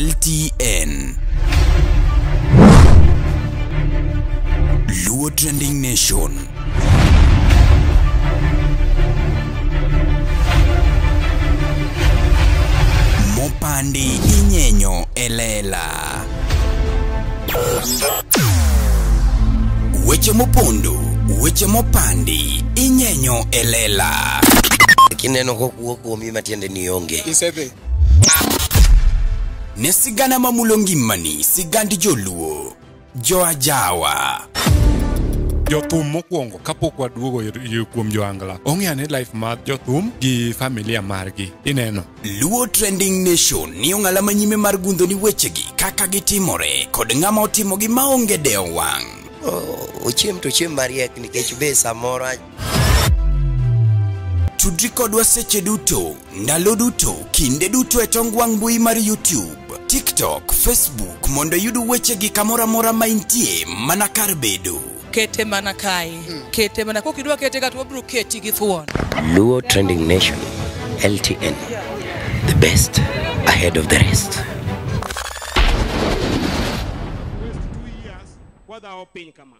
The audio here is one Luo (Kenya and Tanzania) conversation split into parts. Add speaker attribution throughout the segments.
Speaker 1: LTN Luo Trending Nation Mopandi inyenyo elela Weche mopondo, weche mopandi inyenyo elela
Speaker 2: kineno kokuo kuom Ni matiende ni onge.
Speaker 3: Isebe.
Speaker 1: Ne sigana mamulo ngimani sigand joluo joajawa
Speaker 4: jothum mokwongo kapok waduogo ir- ir- kuom joangla ong'eya ni life mar jothum gi familia margi ineno
Speaker 1: luo trending nation ni ong'ala manyime mar gundho ni wechegi kaka gitimore kod ng'ama otimogi maonge dewo wang'
Speaker 2: ochiem to ochiem mariek nikech be samoro
Speaker 1: Tudri kodwa seche duto, ndalo duto, kinde duto e tong wang' mbui mar YouTube, TikTok, Facebook mondo iyud wechegi kamoro amora ma intie mana kar bedo.
Speaker 5: kete mana kae kete mana kok idwa kete ka to wabiro keti gi thuon
Speaker 2: Luo Trending Nation, LTN, the best ahead of the rest.
Speaker 6: waste two years wadhawo piny kama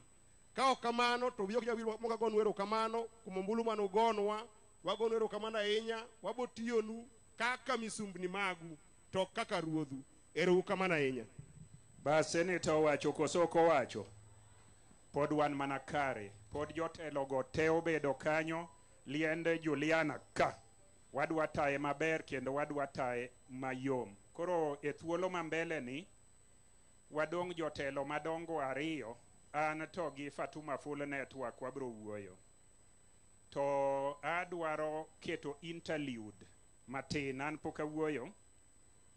Speaker 6: Ka ok kamano to wiya ok nyal wil mok agonu erokamano kuom ombulu mane ugonwa. Wagonu erokamano ahinya. Wabo tiyonu kaka misumbni magu to ok kaka ruodhu. Ero uru kamano ahinya.
Speaker 7: Bas Senator owacho koso ok owacho? Pod wan mana kare. Pod jotelo go te obedo kanyo. Liende Juliana ka. Wadwa taye maber kendo wadwa taye mayom. Koro e thuolo ma mbele ni Wadong' jotelo madongo ariyo, an to gi Fatuma Full Network wabiro wuoyo. To adwaro keto interlude matin, an pok awuoyo,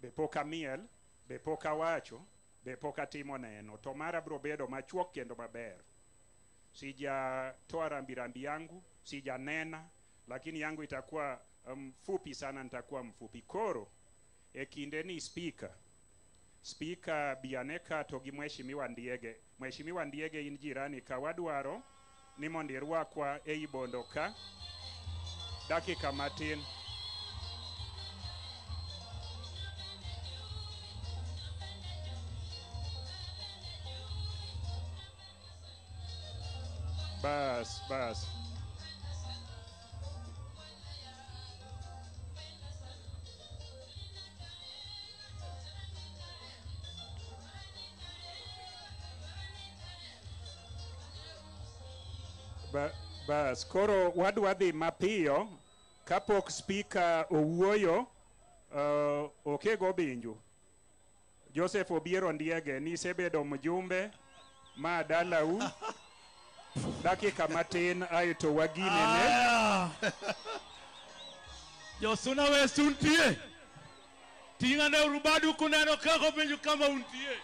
Speaker 7: be pok amiel, be pok awacho, be pok atimo neno. To mara biro bedo machuok kendo maber. Sijatoa rambi rambi yangu, sijanena, lakini yangu itakuwa mfupi sana, nitakuwa mfupi. Koro, e kindeni Spika, Speaker bi ane ka to gi Mheshimiwa Ndiege. Mheshimiwa Ndiege in jirani ka wadwaro ni mondo irwakwa ei Bondo ka. Dakika matin. Bas, bas. Ba- Bas, koro wadwa dhi mapiyo kapok spika owuoyo. Uh, okego binju. Joseph Obiero Ndiege ni isebedo mjumbe ma dalau dakika matin ae to waginene.
Speaker 8: Aya. Josuna West untie. Ting'ane urubadu kuneno kaka openjo kama untie.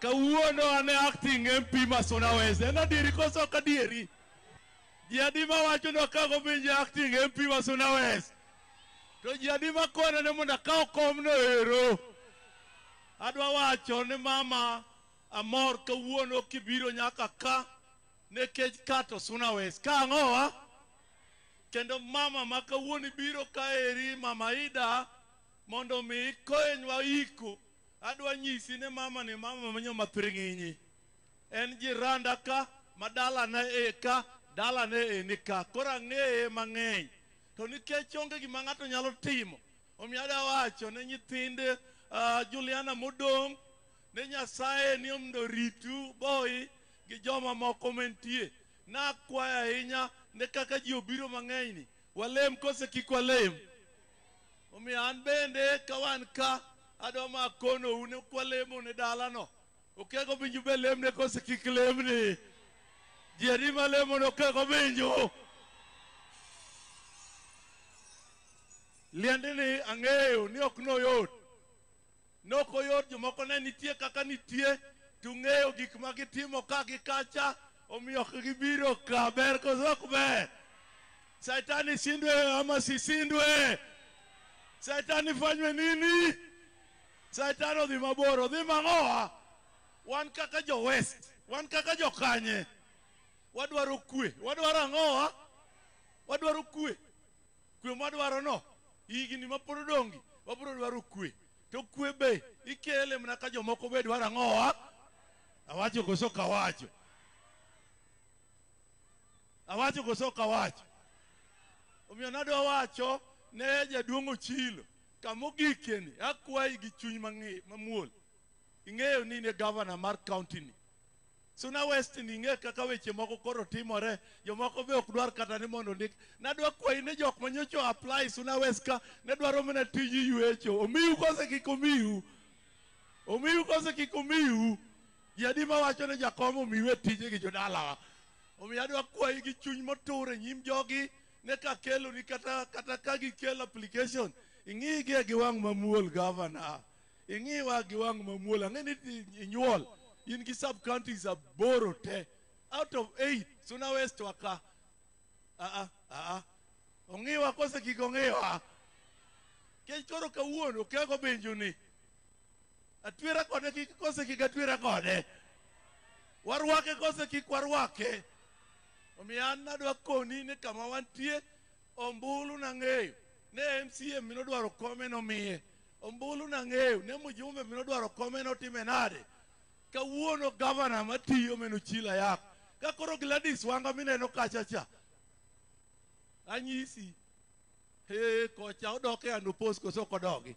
Speaker 8: Kawuono ane acting MP ma Suna West. En adieri koso ok adieri? Ji adi ma wacho ni wakaw kombe nje acting MP ma Suna West? To ji adi ma kwana ni mondo akaw komno ero? Adwa wacho ni mama amor kawuono kibiro nyaka ka nikech ka to Suna West. Ka ang'owa? Kendo mama ma kawuono ibiro ka eri mama Ida mondo mi ikoenywa iko. Adwa nyisi ni mama ni mama manyo mathiring'inyi. En jiranda ka ma dalana e ka, dalane e ni ka. Koro ang'eye mang'eny. To nikech onge gima ng'ato nyalo timo, omiyo ada wacho ne nyithind ah, Juliana modong' ne Nyasaye ni omondo ritu boyi gi joma moko mentie. Nakwayo ahinya ne kaka ji obiro mang'eny ni, walem kose kik walem? Omiyo an bende ka wan ka adwa makonou ne kwalemo ne dalano. Okego winju be lemne kose kik lemni. Ji adi ma lemo ni okego winju? Liendini ang'eyo ni ok noyot. Nok oyot jomoko ne nitie kaka nitie to ng'eyo gik ma gitimo ka gi kacha omiyo ok gibiro ka ber koso ok ber. Saitani shindwe ama sisindwe. Saitani fanywe nini? Satan odhi mabor, odhi mang'owa. Wan kaka jo West, wan kaka jo Kanye, wadwaro kwe, wadwaro ang'owa, wadwaro kwe. Kwe mwadwaro no, higni ma pod odongi, wabiro dwaro kwe. To kwe be ikele mana ka jomoko be dwaro ang'owa. Awacho koso kawacho? Awacho koso kawacho? Omiyo nadwa wacho ne jaduong' Ochilo Kamogikie ni akwayi gi chuny mang'e mamuol, ing'eyo ni in e gavana mar kaunti ni. Suna West ni ing'e kaka weche moko koro timore, jomoko be ok dwar kata ni mondo ndik. Nadwa kwayi ni jok manyocho apply Suna West ka ne dwaro mana tij yuecho. Omiyu kose kik omiyu? Omiyu kose kik omiyu? Ji adi ma wacho ni jakom omiwe tije gi jodalawa. Omiyo adwa kwayi gi chuny motur e nyim jogi ne ka kelo ni kata kata ka gi kelo application ing'i gi gi wang mamuol governor ing'i wa gi wang mamuol ang'e ni inyuol in gi sub counties aboro te out of eight suna west wa ka a a a a ong'iwa kose kik ong'iwa kech koro kawuono okego benjo ni atwera kode kik kose kik atwera kode warwake kose kik warwake Omiyo an nadwa koni ni kama wantie ombulu nang'eyo ne MCA minodwaro kome nomiye ombulu nang'eyo ne mjumbe minodwaro kome notime nade kawuono gavana matiyo menochila yako ka koro Gladys wanga mineno kachacha anyisi he kocha odok e andopos koso ok odogi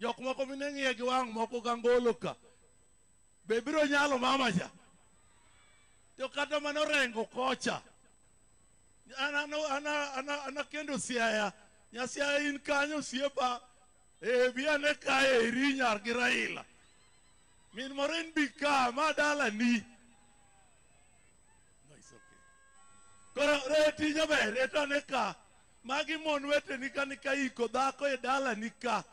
Speaker 8: jok moko mineng'iye gi wang' moko gangolo ka be biro nyalo mama cha to kata mana orengo kocha ana ano- ana ana ana kendo siaya nyasiaya in kanyo siepa e biane kae iri nyar gi raila min moro in bi ka ma dala ni no, it's okay. koro reti jaber reto ne ka magi mon weteni ka ni ka iko dhako e dala ni ka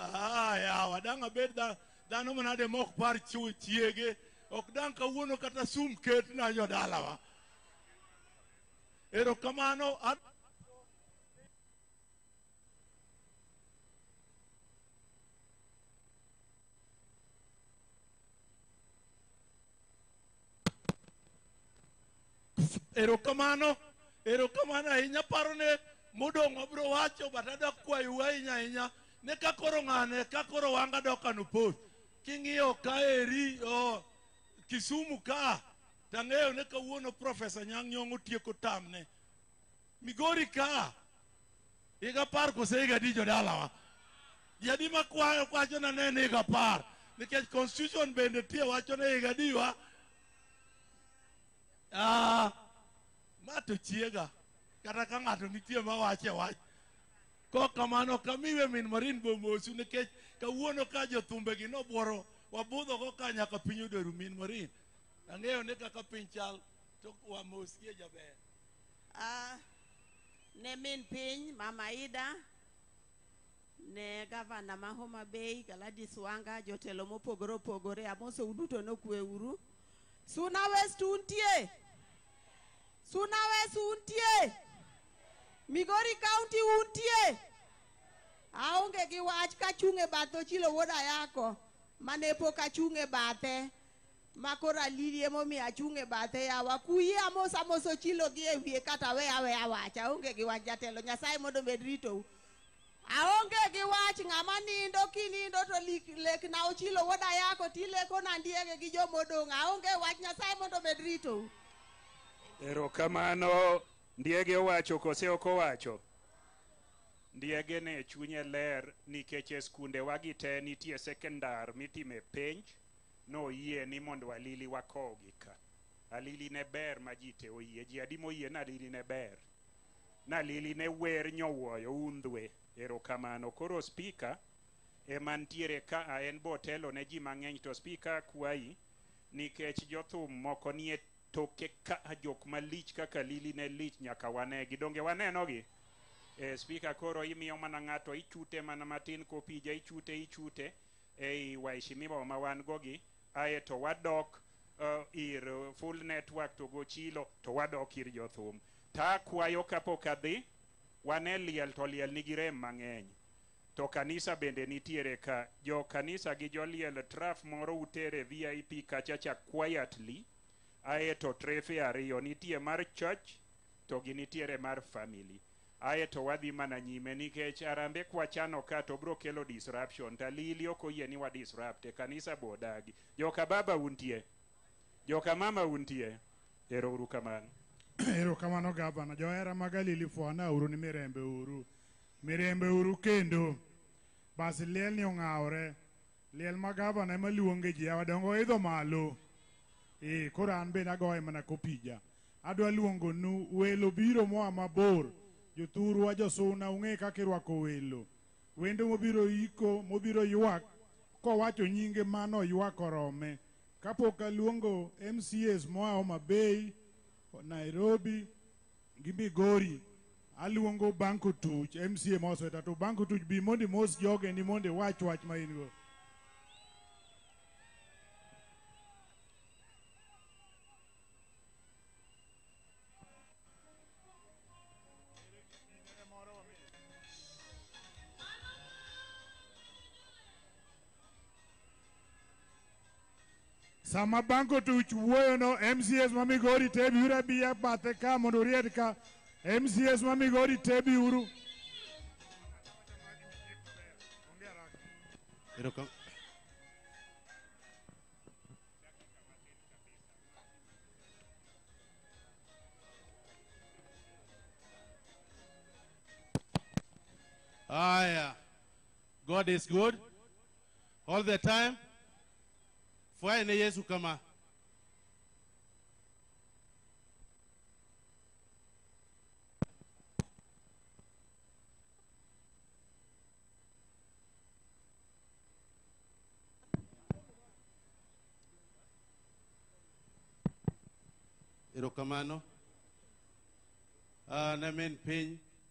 Speaker 8: Ah, yawa dang' abed dha Dhano manade mok par chu- chiege ok dang' kawuono kata sum ket na jo dalawa. Erokamano an Erokamano, erokamano ahinya. Aparo ni modong' wabiro wacho but adok kwayou ahinya ahinya ni ka koro ng'ane ka koro wanga dok kano post king'iyo ka eri oh, Kisumu ka tang'eyo ni kawuono Profesa Nyang' Nyong' otieko tamne. Migori ka higa apar kose higa adi jodalawa? Jadi ma kwayo kwacho na ne ni higa apar nikech constitution bende tie wacho ni higa adi wa Ah, ma to chiega kata ka ng'ato nitie ma wache wach kok kamano kamiwe min marin bomosu nikech kawuono ka jothumbegi nobworo wabudhogo ka nyaka piny oderu min marin ang'eyo ni kaka piny chal to wamosie jaber
Speaker 9: Ah, ne min piny mama Ida ne gavana ma Homa Bay Gladys Wanga jotelo mopogore opogore amosou duto nokwe uru Suna West untie? Suna West untie? Migori County untie? Aonge gi wach kachung' e bath Ochilo wuod Ayako mane pok achung' e bathe ma koro alili emomiyo achung' e bathe yawa kuyi amos amos Ochilo gi e wiye kata we awe awacha aonge gi wach jatelo Nyasaye mondo omed ritou Aonge gi wach ng'ama nindo kinindo to lik- lekna ochilo wuod ayako tilekona ndiege gi joma odong' aonge wach nyasaye mondo omed ritou
Speaker 7: Erokamano. Ndiege owacho kose ok owacho? Ndiege ne chunye ler nikech e skunde wagi te nitie sekondar mitime penj noyie ni mondo alili wakogi ka. Alili ne ber ma ji te oyie. Ji adi moyie ni alili ne ber? Nalili ne wer nyowuoyo undhwe. Erokamano. Koro speaker ema ntiere ka a en be otelo ne ji mang'eny to speaker akwayi nikech jothum moko nie toke ka a jok malich kaka Lili ne lich nyaka wanegi. Donge wanenogi? Eh, speaker koro imiyo mana ng'ato ichute mana matin kopija ichute ichute ei waheshimiwa ma wan go gi aye to wadok uh, ir full network to gochilo to wadok ir jothum to akwayo kapok adhi wane liel to liel nigi rem mang'eny to kanisa bende nitiere ka jo kanisa gi joliel traf moro utere vip kachacha quietly aye to trefe ariyo nitie mar church to gi nitiere mar family Aye to wadhi mana nyime nikech arambe kwachano ka to bro kelo disruption to alili ok oyie ni wa disrupt e kanisa bo odagi. Joka baba untie? Joka mama untie? Ero uru kamano.
Speaker 10: Ero kamano gavana. Johera mag alili fwana uru ni mirembe uru. Mirembe uru kendo. Basi liel ni ong'awre. Liel ma gavana ema luonge ji yawa dongo idho malo. Ee, koro an bende agoye mana kopija. Adwa luongo nu welo biro moa mabor. Jothurwa, josuna, ung'e kaka irwako welo. Wendo mobiro iko, mobiro ywak, kowacho nyinge mano ywak orome. Kapok aluongo MCAs moa Homa Bay, Nairobi, gi Migori aluongo Banko Tuch MCA Mosweta to Banko Tuch bi mondo imos joge ni mondo iwach wach ma in go. Sama bang' kotuch wuoyono, MCAs ma Migori tebi ura biya bathe ka mondo uried ka. MCAs ma Migori tebi uru.
Speaker 11: Erokam- Haya, God is good All the time. Fwaye ne Yesu kama. Erokamano. Ah, namin piny.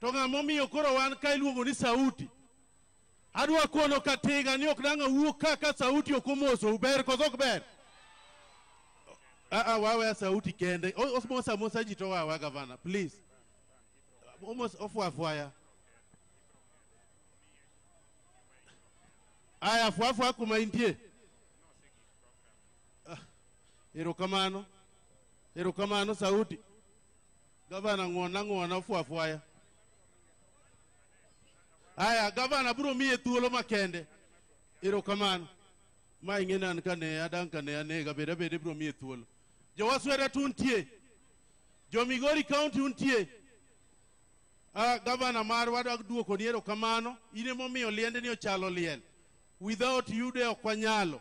Speaker 11: To ng'a momiyo koro wan ka iluongo ni sauti? Adwa kono ka tiga ni ok dang' awuo ka ka sauti ok omoso uber koso ok ber. Ah ah wawe sauti kende. O- Osmosa mosa ji to wawa gavana please. Omos ofwa fwaya. Aya fwa fwa kuma intie. Ah, Erokamano. Erokamano sauti. Gavana ng'wona ng'wona ofwa fwaya. Aya, gavana biro miye thuolo makende. Erokamano. Ma ing'e nan kane adan kane anega beda beda ibiro miye thuolo. Jowaswera to untie. Jo Migori County untie. Ah, gavana mar wadwa duoko ni erokamano. In emomiyo liende ni ochalo liel. Without you de ok wanyalo.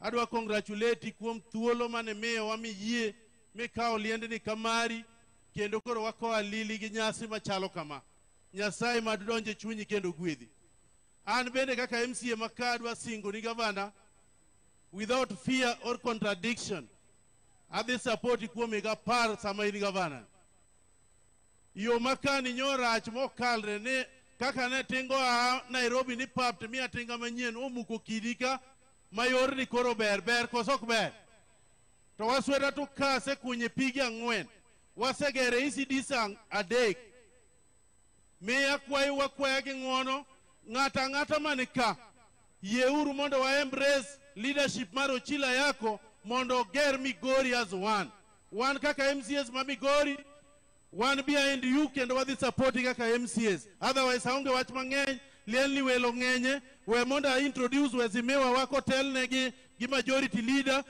Speaker 11: Adwa congratulate kuom thuolo mane miyo wami yie mikawo liendni ka mari kendo koro wakoa lili gi nyasi machalo kama nyasaye mad donj e chunyi kendo gwedhi an bende kaka mca maka adwa singo ni gavana without fear or contradiction adhi sapoti kuom higa apar sama in gavana yo makani nyo rach mokalre ni kaka ne tingo a nairobi ni pap to mi atinga manyien omuko kidi ka mayorni koro ber ber koso ok ber to wasweta to kase kunye pige ang'wen wasegere ECDs ang- adek miya kwayo wakwaya gi ng'wono ng'ato ang'ata mani ka yieuru mondo wa embrace leadership mar ochila yako mondo oger migori as one wan kaka mcs ma migori Wan behind you kendo wadhi supporti kaka MCAs. Otherwise aonge wach mang'eny, liel ni welo ng'enye. We mondo a introduce wezimiwa wako telnegi gi majority leader.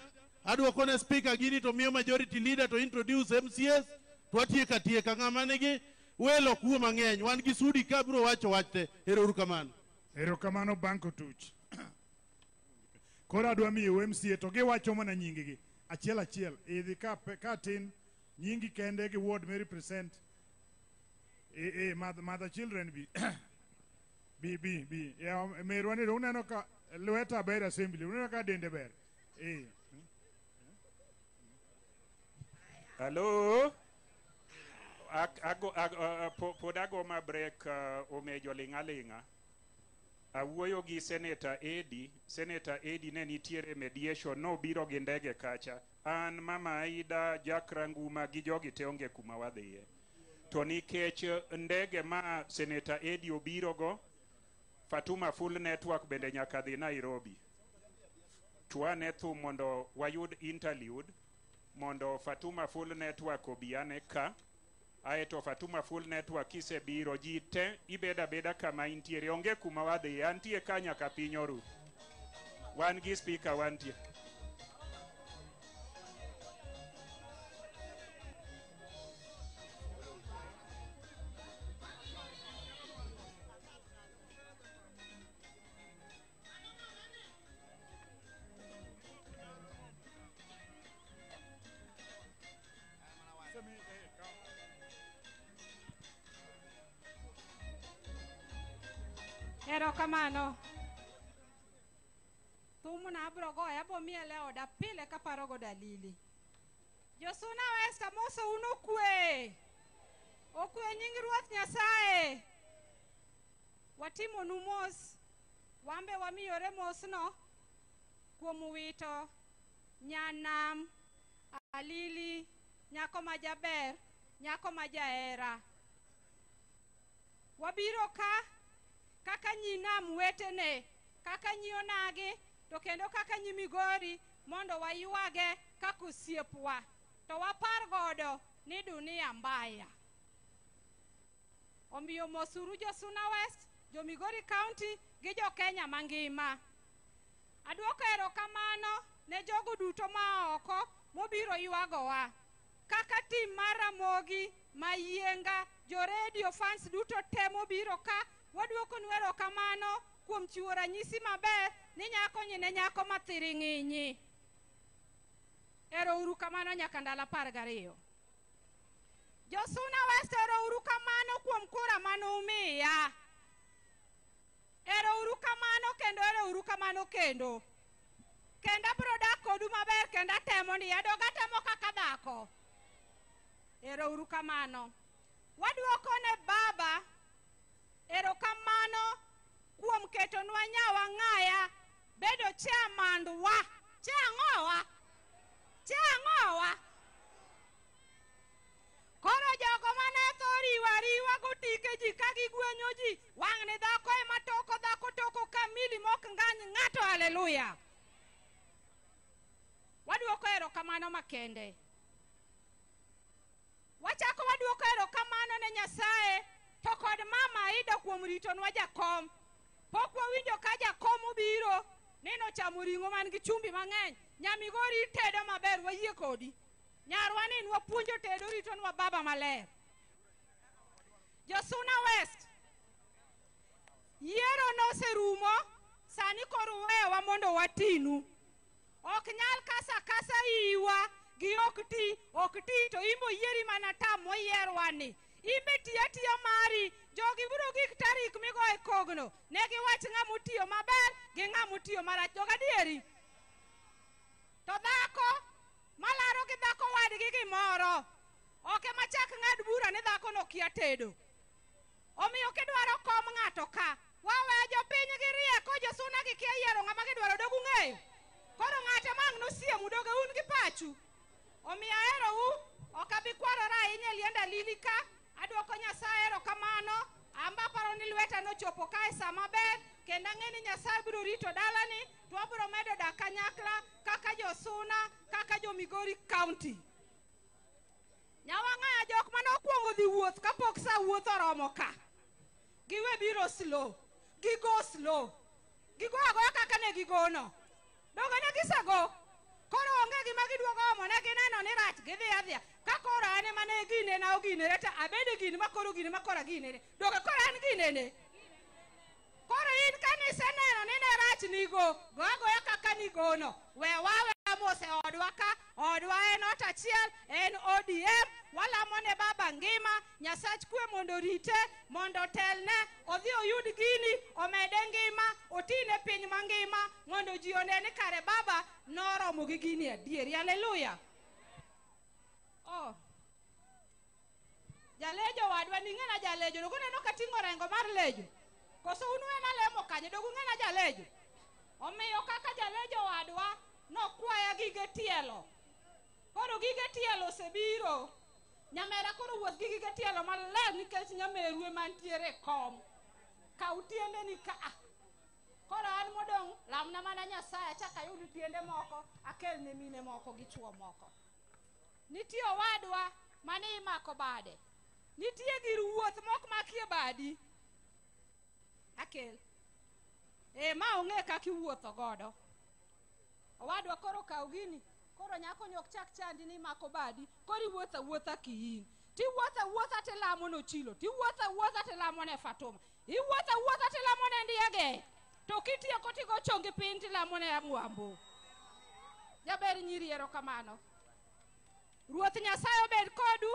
Speaker 11: Aduoko ne speaker gini to miyo majority leader to introduce MCAs. To atieka tieka ng'ama nigi welo kuo mang'eny. Wan gi sudi ka biro wacho wachte. Ero uru kamano.
Speaker 10: Ero kamano Banko Tuch. Koro adwa miyo MCA to giwacho mana nyinggi achiel achiel. Idhi ka, ka tin Nyingi kende gi ward mi represent. Eh eh mother, mother children bi. bi bi bi. Ya merwa ni uneno ka lweta ber assembly. Uneno ka dende ber. Eh.
Speaker 7: Hello. Ak- ago- ag- uh, uh, po- pod ago ma break uh, omejo ling'a ling'a awuoyo gi senator edi senator edi ne nitiere mediation nobiro gi ndege kacha An, mama Aida, Jack Ranguma gi jogi te onge kuma wadhiye. To nikech ndege ma Senator Eddie obiro go, Fatuma Full Network bende nyaka dhi Nairobi. To ane thum mondo wayud interlude mondo Fatuma Full Network obi ane ka aeto Fatuma Full Network kisebiro, ji te ibeda abeda kama intiere, onge kuma wadhiye, antie ka nyaka piny oru. Wan gi spika wantie.
Speaker 12: Erokamano. Thumna abro goyo abomiel e oda pile kaparogo dalili. Josuna wes kamoso un okwe. Okwe nying Ruoth Nyasaye. Watimonu mos Wan be wamiyore mosno kuom wito nyanam Alili, nyako ma jaber, nyako ma jahera. Wabiro ka kaka nyi nam wetene, kaka nyi onagi, to kendo kaka nyi Migori mondo waywage kaka osiepwa, to wapar godo ni dunia mbaya. Omiyo mos uru jo Suna West, jo Migori County gi jo Kenya mangima. Adwoko erokamano ne jogo duto ma oko mobiro ywagowa. Kaka tim mar Ramogi, Mayienga, jo redio, fans duto te mobiro ka, wadwokonu erokamano kuom chiwo ranyisi maber ni nyako nyi ne nyako ma thiring'inyi. Ero uru kamano nyaka ndalo apar gariyo. Josuna West erouru kamano kuom kura mane umiya. Erouru kamano kendo erouru kamano kendo. Kendo abiro dak kodu maber kendo atemo ni adog atemo kaka dhako. Erouru kamano. Waduoko ne Baba erokamano kuom ketonwa nyawa ng'aya bedo chairman wa. Chang'owa. Chang'owa. Koro jogo mane tho riwa riwa gotike ji ka gigwenyo ji wang' ni dhako ema toko dhako toko kamili mok ngany ng'ato haleluya. Waduoko erokamano makende. Wachako waduoko erokamano ne Nyasaye to kod mama Aida kuom ritonwa jakom Pok wawinjo ka jakom obiro ni nochamo ring'o man gi chumbi mang'eny. Nyamigori itedo maber, wayie kodi. Nyarwa ni nwa puonjo tedo rito nwa baba maler. Josuna West, yiero noserumo, sani koro wewa mondo watinu. Ok nyal kasa kasa iwa gi ok ti, ok ti to imbo yieri mana tam moyierwa ni. In be ti atiya mari. Jogi biro gik tarik migoye kogno. Ne giwach ng'ama otiyo maber gi ng'ama otiyo marach. Joga dieri. To dhako malaro gi dhako wadgi gimoro ok ema chak ng'ad bura ni dhakono okia tedo. Omiyo kidwaro kom ng'ato ka, wawe jopiny gi rieko, josuna gi kia yiero ng'ama gidwaro dog ung'eyo. Koro ng'ate ma ang' nosiemu doge un gi pachu. Omiyo aherou, ok abi kwarora ahinya e lienda lili ka adwoko Nyasaye erokamano. An be aparo ni lweta nochopo ka e sa maber, kendo ang'e ni Nyasaye biro rito dalani, to wabiro medo dak kanyakla kaka josuna, kaka jo Migori County. Nyawang'aya jok mane okwongo dhi wuoth kapok sa wuoth oromo ka, giwe biro slow, gigo slow, gigo agoya kaka ne gigono. Donge ne gisego? Koro onge gima giduogo omo, ne gineno ni rach gidhi adhiya. Ka koro an ema ne gine na oginere to abed e gini ma koro gini ma koro aginere. Donge koro an ginene? Koro in ka niseneno ni ne rach nigo, go agoya kaka nigono. We wawe mos e odwa ka, odwa en ot achiel, en ODM, walamo ne baba ngima, Nyasach kwe mondo orite, mondo otelne, odhi oyud gini, omede ngima, otine piny mangima, mondo ji one ni kare baba noromo gi gini adieri. Haleluya! Oh. Jalejo wadwa ning'ena jalejo, dogu neno ka ting'o rengo mar lejo. Koso un wena lemo kanye, dogu ng'ena jalejo. Omiyo kaka jalejo wadwa nokwaya gige tielo. Koro gige tielo osebiro. Nyamera koro wuoth gi gige tielo maler nikech nyameru ema ntiere e kom. Kaw tiendeni ka a. Koro an modong' lamna mana Nyasaye achak ayud tiende moko akel ne mine moko gi chwo moko. Nitie owadwa mane imako bade. Nitie gir wuoth mok makie badi. Akel. E ma ong'e kaka iwuotho godo. owadwa koro kaw gini koro nyakoni ok chak chandi ni mako badi koro iwuotho awuotha kiin tiwuotho awuotha tilamo nochilo tiwuotho awuotha tilamo ne fatuma iwuotho awuotha tilamo ne ndiege to kitieko tigo chongi piny tilamo ne amwambo jaber nyiri ero kamano Ruoth Nyasaye obed kodu,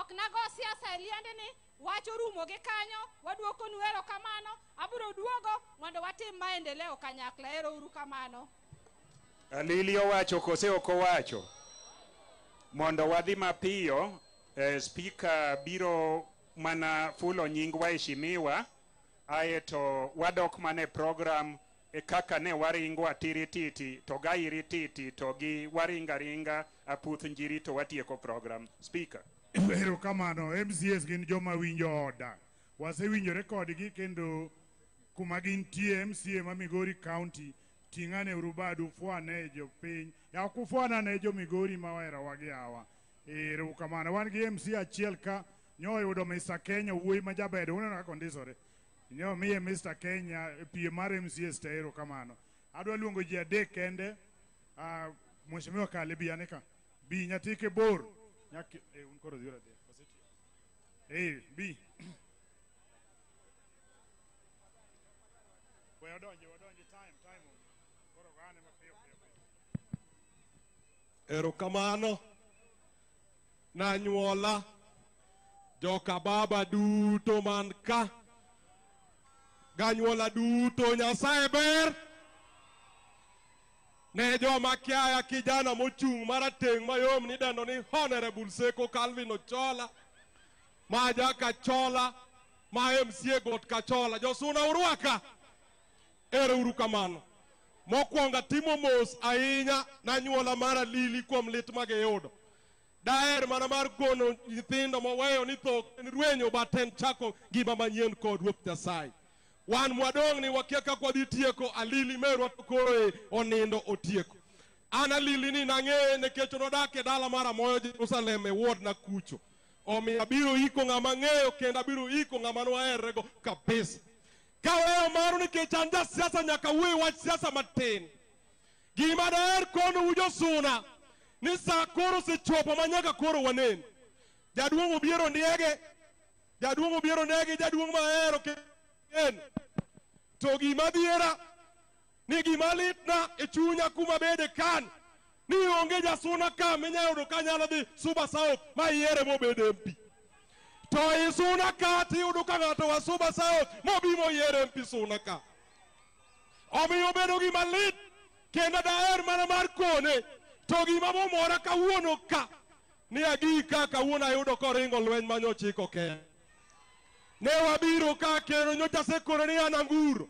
Speaker 12: ok nago siasa e liendni, wach orumo gi kanyo, waduokonu erokamano, abiro duogo mondo watim maendeleo kanyakla, ero uru kamano.
Speaker 7: Alili owacho kose ok owacho? Mondo wadhi mapiyo, eh, spika biro mana fulo nying waheshimiwa aeto wadok mana e program e kaka ne waringo atiri titi to gairi titi to gi waringa ringa aputh njiri to watieko program speaker
Speaker 10: ero kamano mcs gin joma winjo oda wasewinjore kodgi kendo kuma gintie mca ma migori county ting'ane urubadu fwane jopiny yaw kufwana ne jo migori ma waherowa gi awa ero kamano wan gi mc achiel ka nyoyudo mr kenya wuoyi ma jabedo uneno kaka ondisore Ne omiye Mr. Kenya e piem mar MCA State. Erokamano. Adwa luongo ji adek kende. Uh, Mheshimiwa Kale bi ane ka. Bi nyatike bor. Nyaki, eh, un koro dhiora adek. Wasetiyo. Eh, bi. We odonje, odonje time, time. onge. Koro gane mapiyo piyo.
Speaker 13: Erokamano. Nanyuola joka baba duto man ka ganyuola duto nyasaye ber ne joma kiaya kijana mochung' marateng' mayom nidendo ni honorable seko calvin ochola ma ja kachola ma mca got kachola josuna urwaka ere uru kamano mokwongo atimo mos ahinya nanyuola mara lili kuom lit ma giyudo Daher mana mar kono nyithindo moweyo ni tho en rwenyo but en chako ngima manyien kod Ruoth Nyasaye. Wan mwadong' ni wakia kaka wadhi tieko Alili merwa to koro e onindo otieko. An Alili ni nang'eye nikech nodak e dala mar Amoyo Jerusalem e ward na kucho. Omiyo abiro iko ng'ama ng'eyo kendo abiro iko ng'ama noherrego kabisa. Kaweyo mano nikech an ja siasa nyaka wuoye wach siasa matin. Gima daher konou josuna ni sa koro osechopo ma nyaka koro wanen. Jaduong' obiero ndiege, jaduong' obiero ndege, jaduong' mahero ken. To gima dhiera ni gima litna e chunya kuma bede kan ni onge jasuna ka minyalo yudo ka nyalo dhi Suba South ma iyiere mobed MP. To isuna ka tiyudo ka ng'ato wa Suba South mobimo yiere MP suna ka. Omiyo obedo gima lit kendo daher mana mar kone to gima momora kawuono ka ni agika kawuono ayudo koringo lweny ma nyochiko ke ne wabiro ka kendo nyocha sekone ni an anguro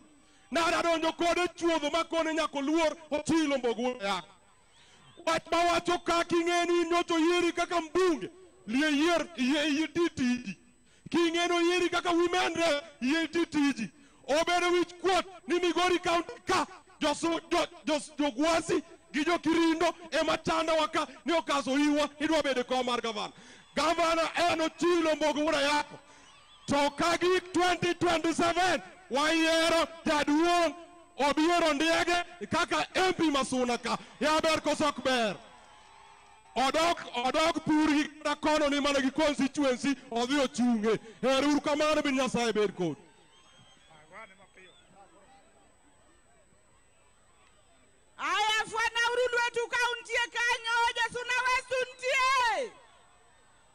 Speaker 13: nadadonjo kode chuodho makone nyako luor ochilo mbogu yako wach ma wacho ka king'eni nyocha oyieri kaka mbunge lie yier iye iye titidi King'eno yieri kaka women rep, yie iti tiji. Obedo wich kuot ni Migori County ka josu- jo- jos- jogwasi gi jokirindo ema chandowa ka ni okaso iwa idwa bedo e kom mar gavana. Gavana en ochilo mbogura yako. To ka gi 2027 wayiero jaduong' obiero ndiege kaka MP Masuna ka. Yaber koso ok ber? Odok odok thurgi kata kono ni mana gi constituency odhi ochunge. Ero uru kamano bin Nyasaye bed kod.
Speaker 12: Aya fwana uru lwetu ka untie kanyo Yesu na Yesu ntie.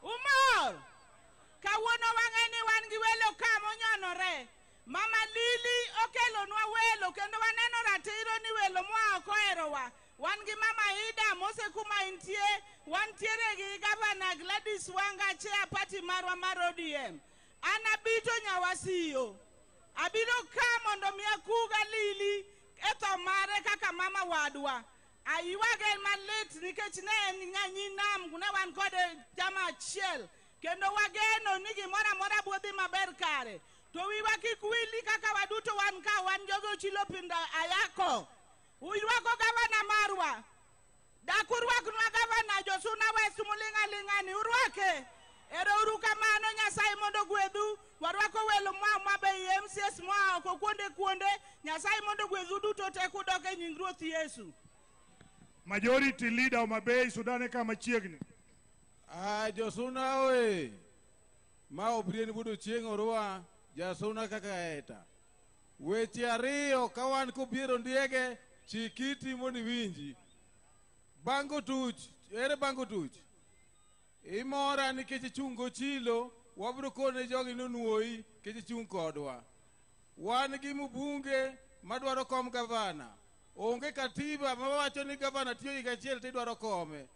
Speaker 12: Umor. Kawuono wang'e ni wan gi welo ka monyonore. Mama Lili okelonwa welo kendo waneno ratiro ni welo moa oko erowa. Wan gi Mama Ida mose kuma intie, wantiere gi Gavana Gladys Wanga chair party marwa mar ODM. An abito nyawasiyo.
Speaker 9: Abiro ka mondo mi akuga lili e tho mare kaka mama wadwa. Aywage malit nikech ne en nyanyi nam ne wan kode chama achiel kendo wageno ni gimoro amora biro dhi maber kare. To wiwa kik wili kaka waduto wan ka wan jogo chilo pinda ayako. Uywago gavana marwa. Dak urwaknwa gavana Josuna West muling'aling'ani urwake. Ero uru kamano Nyasaye mondo gwedhu. Warwako welo mwa ma be i MCS mwa oko kuonde kuonde. Nyasaye mondo gwedhu duto te kudok e nying Ruoth Yesu.
Speaker 10: Majority leader Homa Bay Sudan ka machiegni.
Speaker 11: Ah, Josuna oye! Ma obrien budu chieng' orua, Jasuna kaka eta. Weche ariyo ka wan kobiero ndiege chik iti mondo iwinji. Bango tuch, ere bango tuch? Imora nikech ichung' gochilo, wabiro kone jogi nonwoyi nikech ichung' kodwa. Wan gi mbunge madwaro kom gavana. Onge katiba mawacho ni gavana tiyo higa achiel tidwaro kome.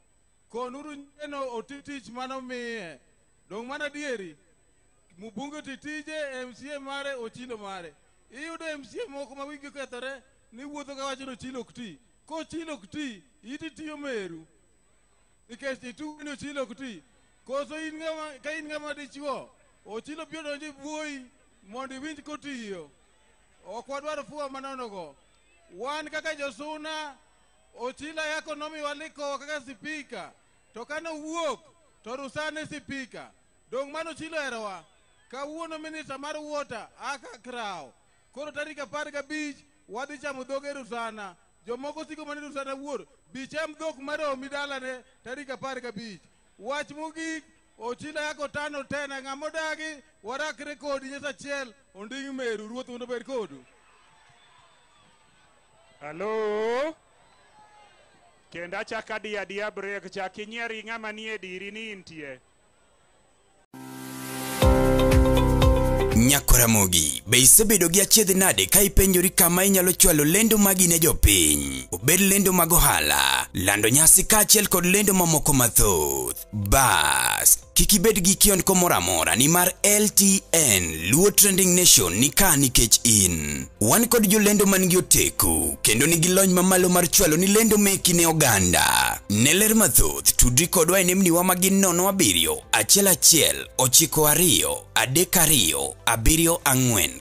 Speaker 11: Konuru nyieno oti tich manomiye. Donge mano adieri? Mbunge oti tije, MCA mare, Ochilo mare. Iyudo MCA moko ma wigi okethore ni wuotho ka wacho ni Ochilo ok ti. Ka Ochilo ok ti, iti tiyo meru. Nikech itugo ni Ochilo ok ti. Koso in ng'ama ka in ng'ama dichwo, Ochilo biro donjo e buoyi mondo iwinj kotiyo. Ok wadwar fuwa manonogo. Wan kaka josuna, Ochilo yako nomiwa likowa kaka sipika. To kane owuok to rusa ne sipika. Dong' mano chilo herowa. Kawuono minista mar water aka krawo. Koro tarik apar gabich wadhi chamo dhog e rusana. Jomoko siko mana ni rusana wuor. Bi cham dhok maromi dalane tarik apar gabich. Wach mogik ochila yako tano tena ng'ama odagi warakre kodi nyesa achiel onding' meru ruoth mondo obed kodu.
Speaker 7: Halo. Kendo achak adiyo adiya brek, chak inyier gi ng'ama nie diri ni intie.
Speaker 1: Nyako Ramogi, be isebedo gi achiedh nade ka ipenjori kama inyalo chwalo lendo magi ne jopiny? Obed lendo mag ohala, lando nyasi kaachiel kod lendo mamoko mathoth. Bas, kik ibed gi kionko moro amora nimar LTN Luo Trending Nation ni ka nikech in. Wan kod jolendo man gi oteku kendo nigi lony mamalo mar chwalo ni lendo meki ne oganda. Ne ler mathoth tudri kodwa e nembniwa ma gin nono abiriyo achiel achiel ochiko ariyo adek ariyo abiriyo ang'wen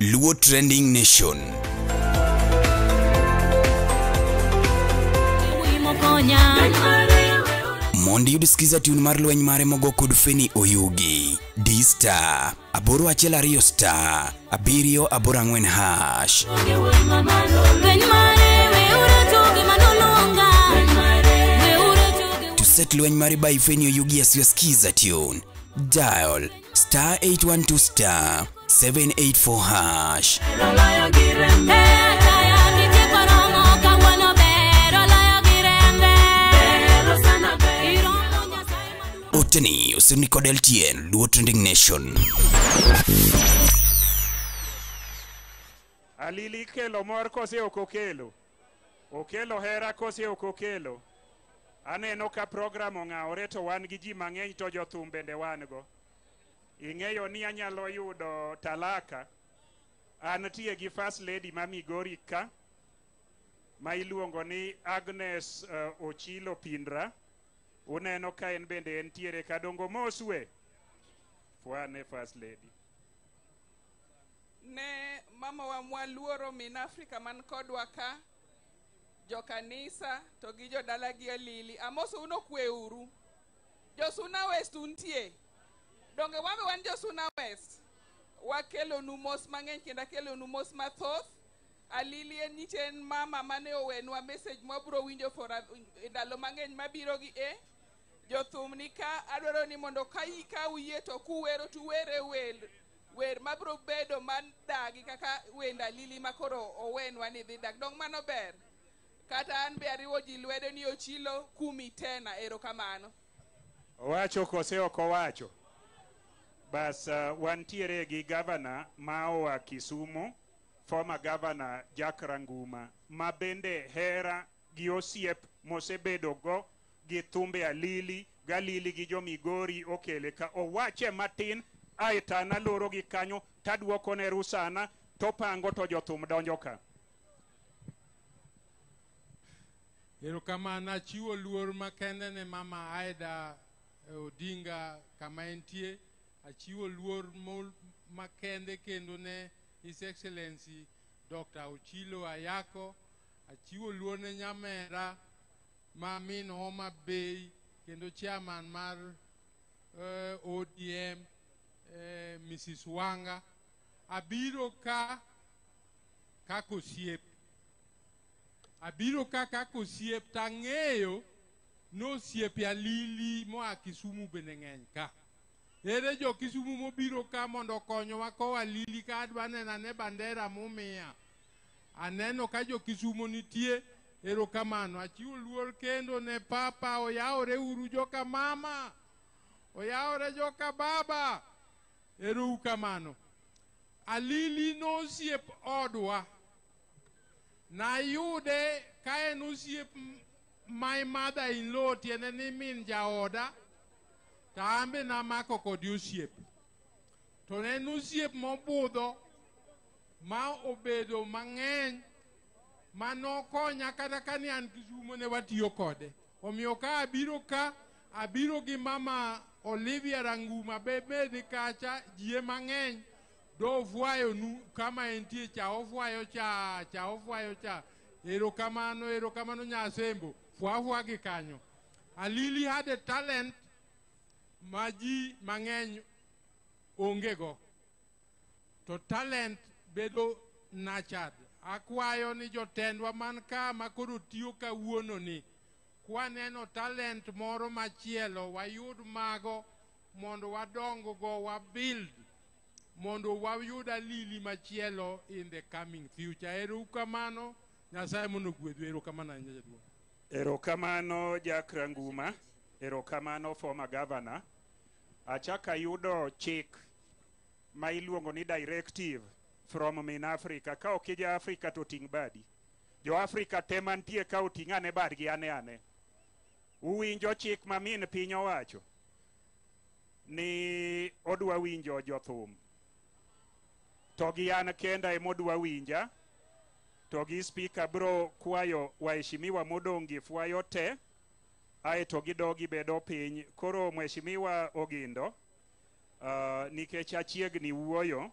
Speaker 1: Luo Trending Nation. Mondo iyud skiza tune mar lweny mare mogo kod Feni Oyugi. D star aboro achiel ariyo star abiriyo aboro ang'wen hash. To set lweny mari by Feni Oyugi as your skiza tune. Dial star 812 star 784 hash
Speaker 14: Oloyo gi rembe. Kaya gitieko romo kawuono ber, oloyo gi rembe. Ero sana ber. Iromo Nyasaye maduong'.
Speaker 1: oteni osemi kod ltn luo trending nation
Speaker 7: Alili kelo mor kose ok okelo? Okelo hera kose ok okelo? Aneno ka program ong'awore to wan gi ji mang'eny to jothum bende wan go. Ing'eyo ni anyalo yudo talaka. An tiye gi first lady ma Migori ka ma iluongo ni Agnes uh, Ochilo Pindra. Uneno ka en bende entiere ka dongo moswe. Fwane first lady.
Speaker 15: ne mamawa mwaluoro min Afrika man kodwa ka jokanisa to gi jodala gi alili amoso uno kweuru josuna west untie donge wambe wan josuna west wakelonu mos mang'eny kendo akelonu mos mathoth alili en nyiche en mama mane owenwa message mwabiro winjo for a- e ndalo mang'eny mabiro gi e jothum ni ka adwaro ni mondo ka ika uyie to kuwero tuwere wel wer ma bro bedo ma dagi kaka wend alili ma koro owenwa ni dhi dag dong mano ber kata an be ariwo ji lwedo ni ochilo kumi tena erokamano
Speaker 7: owacho kose ok owacho bas uh, wantiere gi gavana ma oa kisumu former gavana jack ranguma ma bende hera gi osiep mosebedogo gi thumbe Alili, Galili gi jo Migori okele ka. Owache matin ae to an aloro gi kanyo to aduokone rusana to opango to jothum donjo ka.
Speaker 16: Erokamano, achiwo luor makende ne Mama Aida eh, Odinga kama entie. Achiwo luor mo- makende kendo ne His Excellency Dr. Ochilo Ayako Achiwo luor ne nyamera ma min Homa Bay kendo chairman mar uh, eh, ODM uh, eh, Mrs. Wanga. Abiro ka kaka osiep. Abiro ka kaka osiep to ang'eyo ni osiepe alili moa Kisumu bende ng'eny ka. Ere jo Kisumu mobiro ka mondo okonyowa kowa alili ka adwa nena ne bandera mumiya. Aneno ka jo Kisumo nitie. Erokamano. Achiwo luor kendo ne Papa. Oyawore uru joka mama. Oyawore joka baba. Erou kamano. Alili nosiep odwa. Nayude ka en osiep m- my mother in law tiende ni min jaoda. To an be namako kode osiep. To ne en osiep mobudho. ma obedo mang'eny ma nokonya kata ka ne an Kisumo ne watiyo kode. Omiyo ka abiro ka, abiro gi mama Olivia Ranguma be bende kacha jie mang'eny dofwayo nu kama entie cha ofwayo cha cha ofwayo cha erokamano erokamano nyasembo fwafwa gi kanyo alili had a talent ma ji mang'eny ongego To talent bedo nurtured. Akwayo ni jotendwa man ka ma koro tiyo kawuono ni kwaneno talent moro machielo wayud mago mondo wadong go wa build mondo wayud alili machielo in the coming future. Ero kamano Nyasaye mondo ogwedhu. Ero kamano ahinya jaduong'.
Speaker 7: Erokamano Jack Ranguma, erokamano former governor. Achaka yudo chik ma iluongo ni directive from min Africa. Ka ok ija Africa to ting' badi. Jo Africa te mantie ka oting' ane badgi ane ane. Uwinjo chik ma min piny owacho ni odwa winjo jothum. To gi an kenda ema odwa winja. To gi spika bro kwayo waheshimiwa modong' gi fwayo te aeto gidogi bedo piny. Koro mheshimiwa Ogindo Uh, nikech achiegni wuoyo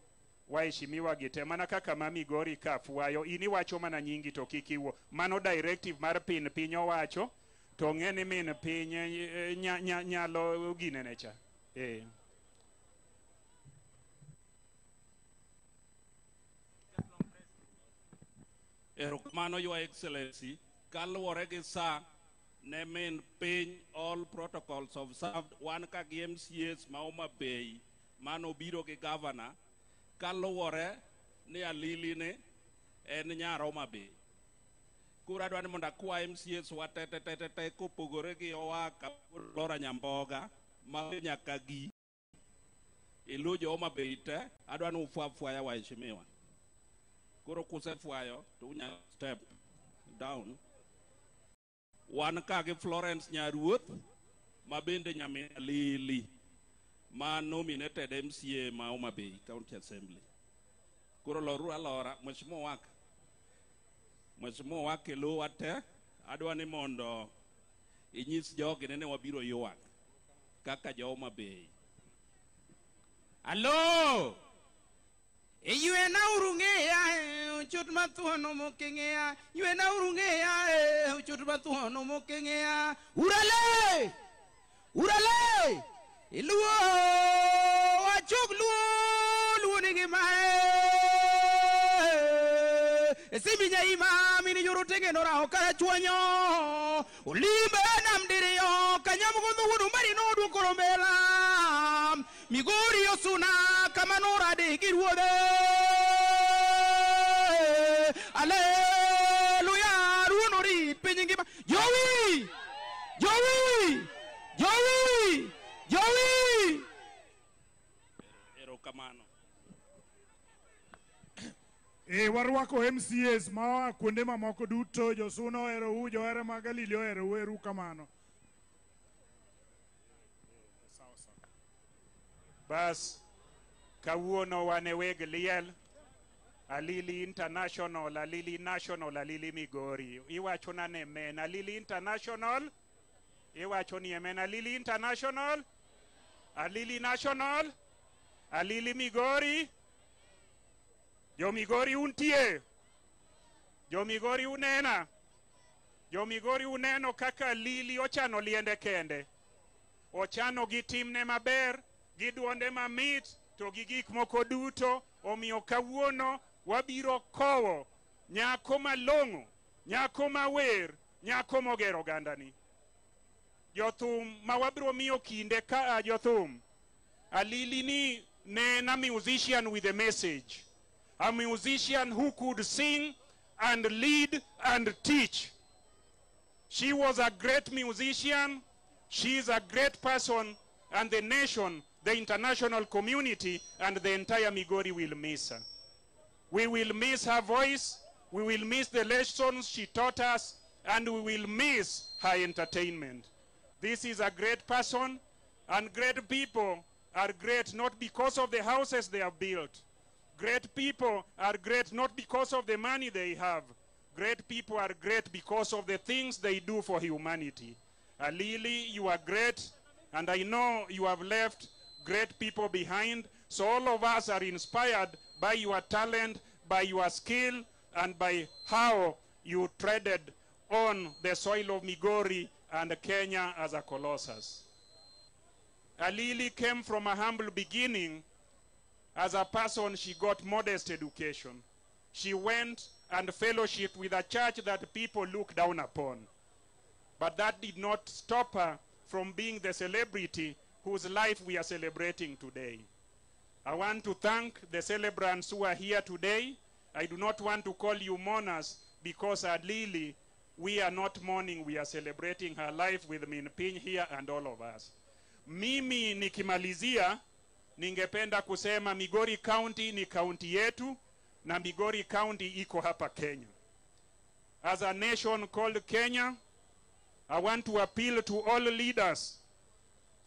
Speaker 7: waheshimiwa gi te mana kaka ma migori ka fwayo in iwacho mana nyingi to kik iwuo mano directive mar pin piny owacho to ng'e ni min piny eh, nya, nya, nyalo ginene cha eh.
Speaker 13: Erokamano Your Excellency, kaluwore gi saa ne min piny all protocols observed wan ka gi MCAs ma Homa Bay mane obiro gi governor kaluwore ni Alili ni en nyar Homa Bay. Koro adwa ni mondo akwa MCAs wa te te te te te kopogore gi Owaka, Lora Nyamboga ma nyaka gi Ilu jo Homa Bay te, adwa ni ufwa fwaya waheshimiwa. Koro kusefwayo to unya step down. Wan ka gi Florence Nyaruoth ma bende nyamin Lili ma nominated MCA ma Homa Bay County Assembly. Koro loru alora mheshimiwa waka. Mheshimiwa waka iluwa te, adwa ni mondo inyis jogi ni wabiro ywak. kaka jo Homa Bay.
Speaker 17: Alo! Iyuena uru ng'eya, eh, uchut mathuon omoke ng'eya. Yuena uru ng'eya, eh, uchut mathuon omoke ng'eya. Urale! Urale! Iluo! Wachuk luo! Luo nigi mae! Esimi nyaima, mini yoro tenge nora okara chwanyo. olimbe nam diriyo kanyamugo dhugudu mbari nodwoko rombela migori osuna kama norade gi ruodhe aleluya ruon orit piny ngima jowi jowi jowi jowi erokamano
Speaker 10: E, warwako MCAs ma kuonde mamoko duto, Josuna oherou, johera mag Galili oherou, eru kamano.
Speaker 7: Bas, kawuono wan e weg liel, Alili International, Alili National, Alili Migori. Iwacho na ne men, Alili International, iwacho ni men, Alili International, Alili National, Alili Migori. Jomigori untie? Jomigori unena? Jomigori uneno kaka Lili ochano liende kende? Ochano gi timne maber, gi dwonde mamit, to gi gik moko duto. Omiyo kawuono wabiro kowo nyako malong'o, nyako mawer, nyako mogero ogandani. Jothum ma wabiro miyo kinde ka a jothum, Alili ni ne na musician with a message. a musician who could sing and lead and teach. She was a great musician. She is a great person and the nation, the international community, and the entire Migori will miss her. We will miss her voice. We will miss the lessons she taught us, and we will miss her entertainment. This is a great person, and great people are great not because of the houses they have built, Great people are great not because of the money they have. Great people are great because of the things they do for humanity. Uh, you are great, and I know you have left great people behind. So all of us are inspired by your talent, by your skill, and by how you treaded on the soil of Migori and Kenya as a colossus. Alili came from a humble beginning as a person, she got modest education. She went and fellowshiped with a church that people looked down upon. But that did not stop her from being the celebrity whose life we are celebrating today. I want to thank the celebrants who are here today. I do not want to call you mourners because at Lili, we are not mourning, we are celebrating her life with Min Piny here and all of us. Mimi nikimalizia, ningependa kusema Migori County ni county yetu na Migori County iko hapa Kenya. As a nation called Kenya, I want to appeal to all leaders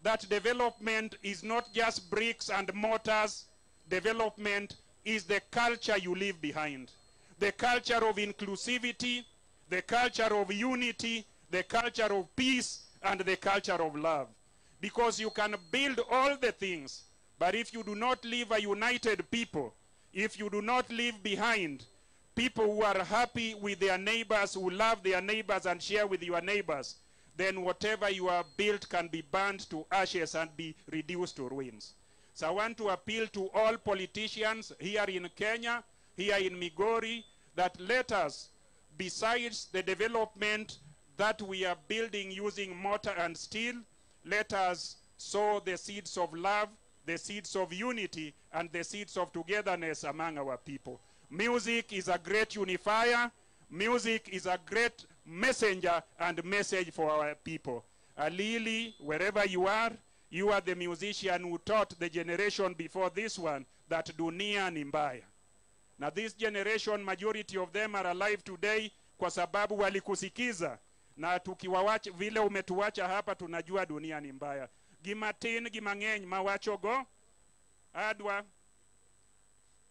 Speaker 7: that development is not just bricks and mortars Development is the culture you leave behind. The culture of inclusivity, the culture of unity, the culture of peace, and the culture of love. Because you can build all the things but if you do not leave a united people, if you do not leave behind people who are happy with their neighbors, who love their neighbors and share with your neighbors, then whatever you have built can be burned to ashes and be reduced to ruins. So I want to appeal to all politicians here in Kenya, here in Migori, that let us, besides the development that we are building using mortar and steel, let us sow the seeds of love the seeds of unity and the seeds of togetherness among our people. Music is a great unifier. Music is a great messenger and message for our people. Alili, wherever you are, you are the musician who taught the generation before this one that dunia ni Now, this generation, majority of them are alive today kwa sababu walikusikiza, na tukiwawacha vile umetuacha hapa, tunajua dunia ni mbaya. gi matin gi mang'eny mawachogo adwa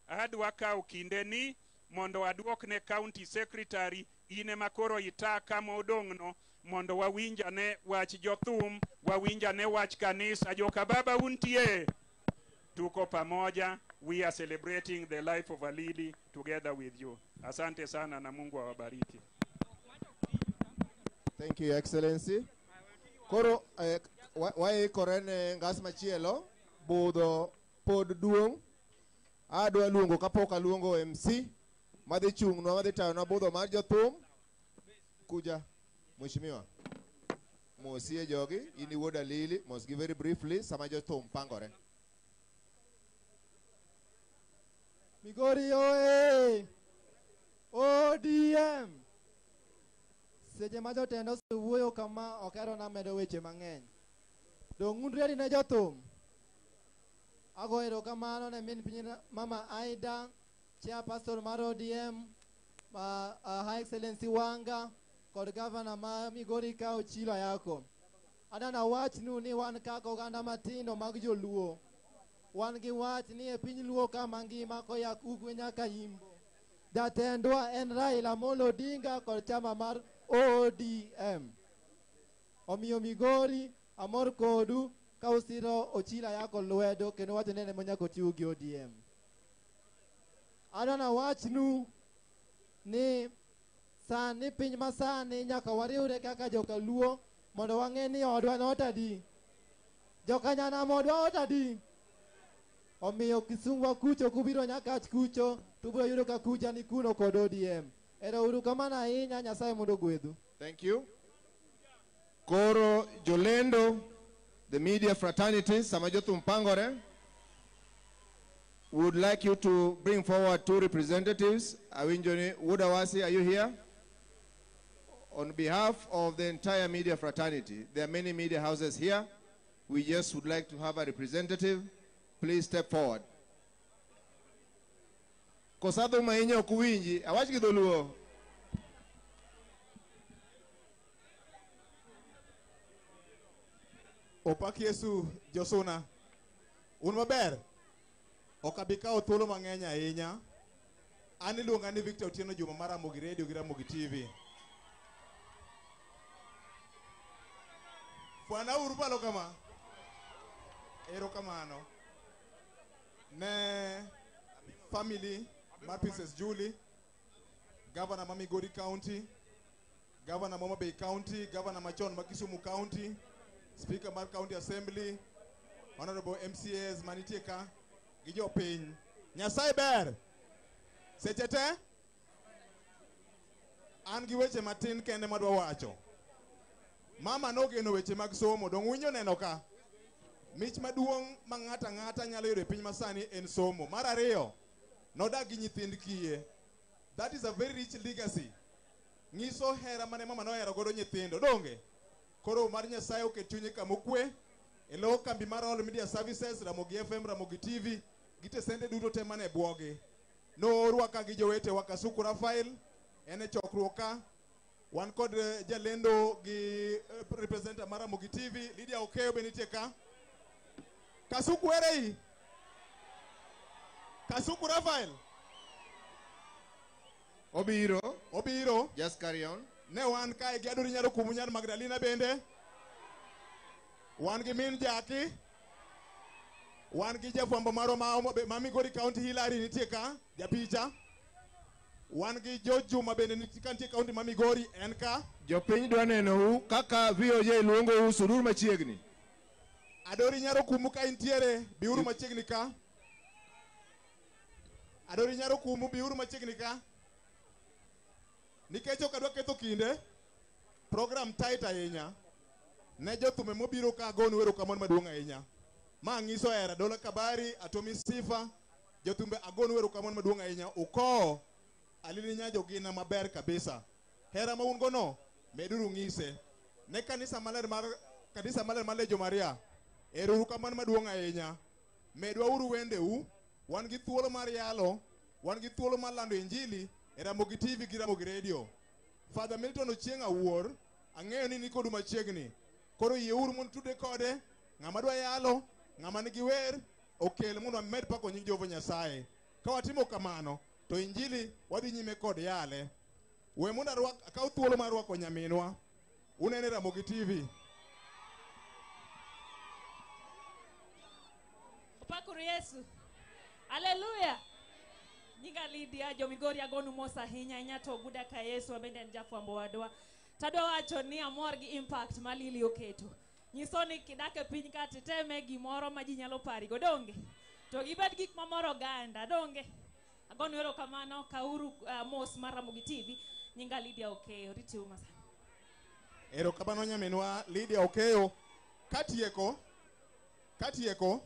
Speaker 7: Adwa kawo kindeni mondo aduokne County Secretary, in ema koro itaa kama odong'no mondo wawinj ane wach jothum, wawinj ane wach kanisa. Joka Baba untie? Tuko pamoja, we are celebrating the life of a lady together with you. Asante sana na Mungu awabariki.
Speaker 18: Thank you, Your Excellency. Koro eh, wa- waikore ne ngas machielo budho pod duong'. Adwa luongo kapok aluongo MC madhi chung'nwa madhi tayonwa budho mar jothum. Kuja mheshimiwa. Mosie jogi, in iwuod Alili, mos gi very briefly sama jothum pangore.
Speaker 19: Migori oye! ODM! Seche ma jotenda osewuoyo kama ok ahero namedo weche mang'eny. Dong' un ready ne jothum? Agoyo erokamano ne min piny Mama Aida, Chairperson mar ODM, ma uh, High Excellency Wanga kod Governor ma Migori ka Ochilo Ayako. Adana awachnu ni wan kaka oganda matindo mag joluo, wan gi wach ni e piny luo ka mangima koya kugwe nyaka imbo. Jatendwa en Raila Amolo Odinga kod chama mar ODM. Omiyo Migori, amor kodu ka usiro Ochilo Ayako lwedo kendo wacho ni en ema nyaka otigo gi ODM. Adwani awachnu ni sani piny masani nyaka wariwre kaka jokaluo mondo wang'e ni odwa ne ot adi. Jokanyanam odwa ot adi. Omiyo Kisungwa kucho kubiro Nyakach kucho to ubiro yudo ka kucha ni kuno kod ODM. Ero uru kamano ahinya Nyasaye mondo ogwedhu.
Speaker 18: Thank you. koro jolendo the media fraternity sama pangore would like you to bring forward two representatives Awinjoni ni wudawasi are you here on behalf of the entire media fraternity there are many media houses here we just would like to have a representative please step forward Kosadhum ahinya ok uwinji. Awach gi dholuo.
Speaker 20: Opak Yesu Josuna. Un maber? Ok abi kawo thuolo mang'eny ahinya. An iluonga ni Victor Otieno Juma mar Ramogi Radio gi Ramogi TV. Fwana uru palo kama. Erokamano. ne family mar Princess Julie, gavana ma Migori County, gavana ma Homa Bay County, gavana machon ma Kisumu County, speaker mar County Assembly, honorable MCAs manitie ka gi jopiny. Nyasaye ber seche te. an gi weche matin kende madwa wacho mama nogeno weche mag somo dong winjo neno ka mich maduong' ma ng'ato ang'ata nyalo yudo e piny masani en somo mar ariyo nodak gi nyithind kiye that is a very rich legacy nyiso hera mane mama nohero godo nyithindo donge koro mar nyasaye oket chunye kama okwe e lo kambi mar all media services ramogi fm ramogi tv gi tesende duto te mane bwogi Noorwa ka gi jowetewa Kasuku Rafael en e chokruok ka. Wan kod eh, jalendo gi eh, representative mar Ramogi TV, Lydia Okeyo be nitie ka. Kasuku were i? Kasuku Rafael
Speaker 18: Obiro,
Speaker 20: obiro.
Speaker 18: just carry on.
Speaker 20: Ne wan kae gi Adori Nyaro Kumu Nyar Magdalena bende. Wan gi min Jaki. Wan gi jafwambo marwa ma Homa Bay- ma Migori County Hillary nitie ka, japicha. Wan gi George Juma bende nitie ka nitie kaunti ma Migori en ka.
Speaker 18: Jopiny dwa nenou kaka VOJ luongou suduru machiegni.
Speaker 20: Adori Nyaro Kumu ka intiere, biuru machiegni ka. Adori Nyaro Kumu biuru machiegni ka. nikech ok adwa ketho kinde program tight ahinya ne jothumbe mobiro ka agonu erokamano maduong' ahinya ma ng'iso hera dola kabari atomi sifa jothumbe agonu erokamano maduong' ahinya ukowo alilinya jogina maber kabisa hera ma un gono meduru ng'ise ne kanisa maler mar kanisa maler mar lejo maria erouru kamano maduong' ahinya medwa uru wendeu Wan gi thuolo mar yalo, wan gi thuolo mar lando injili e Ramogi TV gi Ramogi Radio. Father Milton Ochieng' Awuor, ang'eyo ni nikodu machiegni. Koro yieuru mondo tude kode, ng'ama dwa yalo, ng'ama nigi wer, okel mondo wamed pako nying Jehova Nyasaye. Ka watimo kamano, to injili wadhi nyime kod yale. We mondo arwak akaw thuolo mar rwako nyaminwa unene Ramogi TV.
Speaker 21: Opakuru Yesu. Haleluya. Nyinga Lydia jomigori agonu mos ahinya inya to oguda ka Yesu abende en jafwambo wadwa. Tadwa wacho ni amor gi impact ma Lili oketo. Nyiso ni kidak e piny ka titeme gimoro ma ji nyalo parigo donge. To gibed gik mamoro oganda donge. Agonu erokamano kauru uh, mos mar Ramogi TV. Nyinga Lydia Okeyo, riti uma sana.
Speaker 20: Erokamano nyaminwa Lydia Okeyo. Katieko, katieko,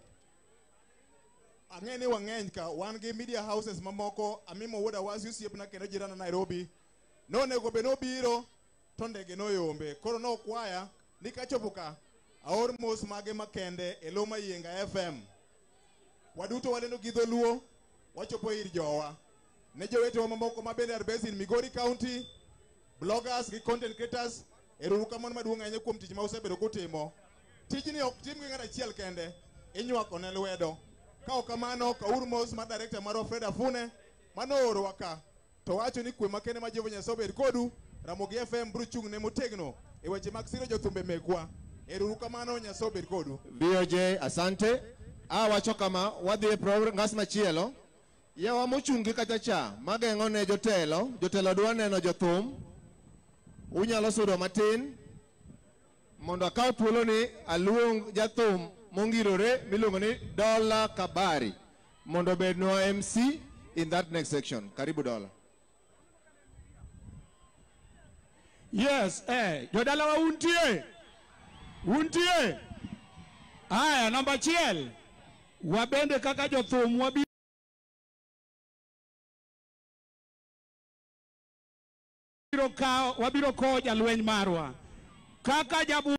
Speaker 20: ang'e ni wang'eny ka wan gi media houses mamoko amimo wuod awasi osiepna kendo jirana Nairobi nonego be nobiro to ndege noyombe koro nokwaya ni kachopo ka aor mos mage makende e lo mayienga FM Waduto walendo gi dholuo, wachopo ir jowa. Ne jowetewa mamoko ma bende are based in Migori County, bloggers gi content creators, eruru kamano maduong' ahinya kuom tich ma usebedo kutimo. Tijni ok tim gi ng'at achiel kende, inywako ne lwedo. Ka ok kamano, kauru mos mar director marwa Fred Afune manoorowa ka. To wacho ni kwe makende ma Jehova Nyasaye obed kodu, Ramogi FM biro chung' ne motegno e weche mag siro jothumbe mekwa. Erouru kamano, Nyasaye obed kodu.
Speaker 18: BOJ, asante. A wacho kama, wadhi e program ngas machielo. Yawa mochungi kacha cha, mageng'o ne jotelo, jotelo dwa neno jothum. Unyalo sudo matin. Mondo akaw thuolo ni aluong jathum mongirore miluongo ni Dola Kabari mondo obednwa MC in that next section. Karibu Dola.
Speaker 22: Yes, eh, jodala wa untie. Untie. Aya, namba achiel. Wabende kaka jothum wabi wabiro kawo wabiro kowo jalweny marwa kaka jabunde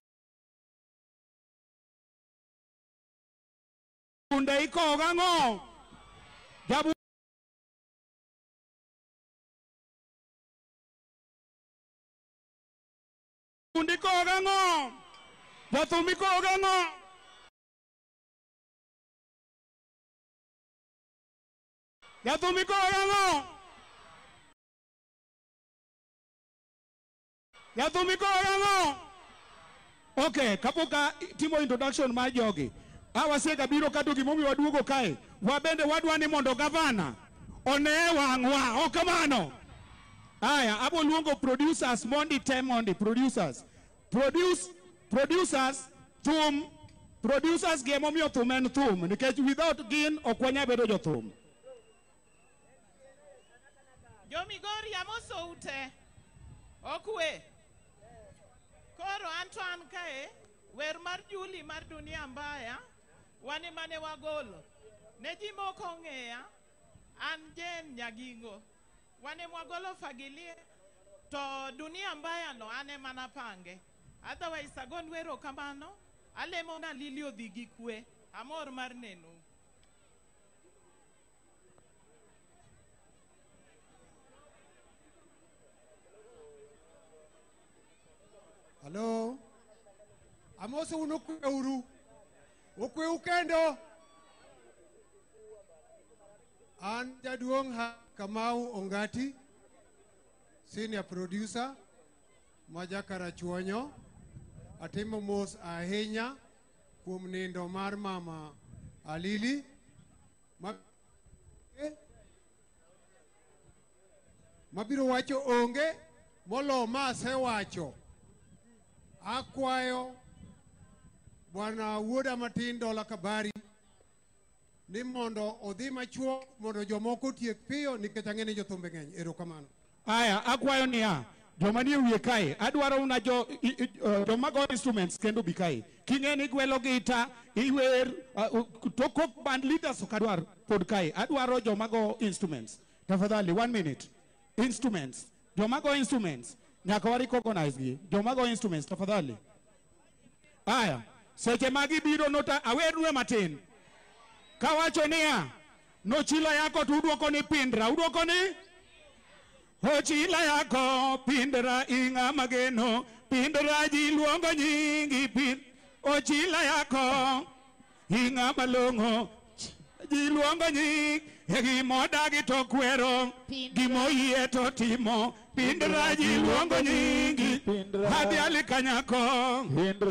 Speaker 22: ikowo gang'o jabunde ikowo gang'o jathum ikowo gang'o jathum ikowo gang'o Jathumi koro yang'o. Okay, kapok timo introduction mar jogi, a wasiega biro kato gimomiyo waduogo kae. Wabende wadwa ni mondo gavana one wang'wa, ok kamano? Haya, abo luongo producers mondi te mondi producers. Produce producers thum producers gi emomiyo thum en thum nikech without gin ok wanya bedo jothum.
Speaker 9: Jomigori amosou te. Okwe. Koro anto an kae wer mar Juli mar Dunia Mbaya wane mane wagolo. Ne ji moko ong'eya an Jen Nyagingo. Wane mwagolo fagilie to Dunia Mbaya no ane mana pange. Otherwise agon wero kamano alemo na lili odhi gi kwe. Amor mar nenu.
Speaker 23: Halo. Amosi un okwe uru. Okwe ukendo. An jaduong' ha Kamau Ongati, senior producer ma Jakarachuonyo. Atimo mos ahinya kuom nindo mar mama Alili ma mabiro wacho onge molo ma asewacho. Akwayo bwana wuoda matin Dola Kabari ni mondo odhi machuok mondo jomoko otiek piyo nikech ang'e ni jothumbe ng'eny erokamano
Speaker 22: Aya, akwayo niya, joma nie wiye kae, adwaro una jo, i, i, uh, joma go instruments kendo bi kae. King'e ni gwelo gita, iwer, uh, uh, to kok band leaders ok adwar pod kae. Adwaro joma go instruments. Tafadhali, one minute. Instruments. Joma go instruments. Nyaka wa recognize gi. Joma go instruments, tafadhali. Aya, seche ma gibiro nota awernue matin kawacho niya nochila yako to udwoko ni pindra udwoko ni ochila yako pindra ing'a mageno pindra ji luongo nyingi pin ochila yako gi ng'ama long'o ji luongo nying e gimodagi to kwero gimoyie to timo pindra ji luongo nyingi adhiali kanyako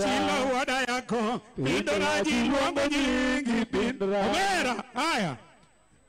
Speaker 22: chilo wuoda yako pindra ji luongo nyingi pindra omera haya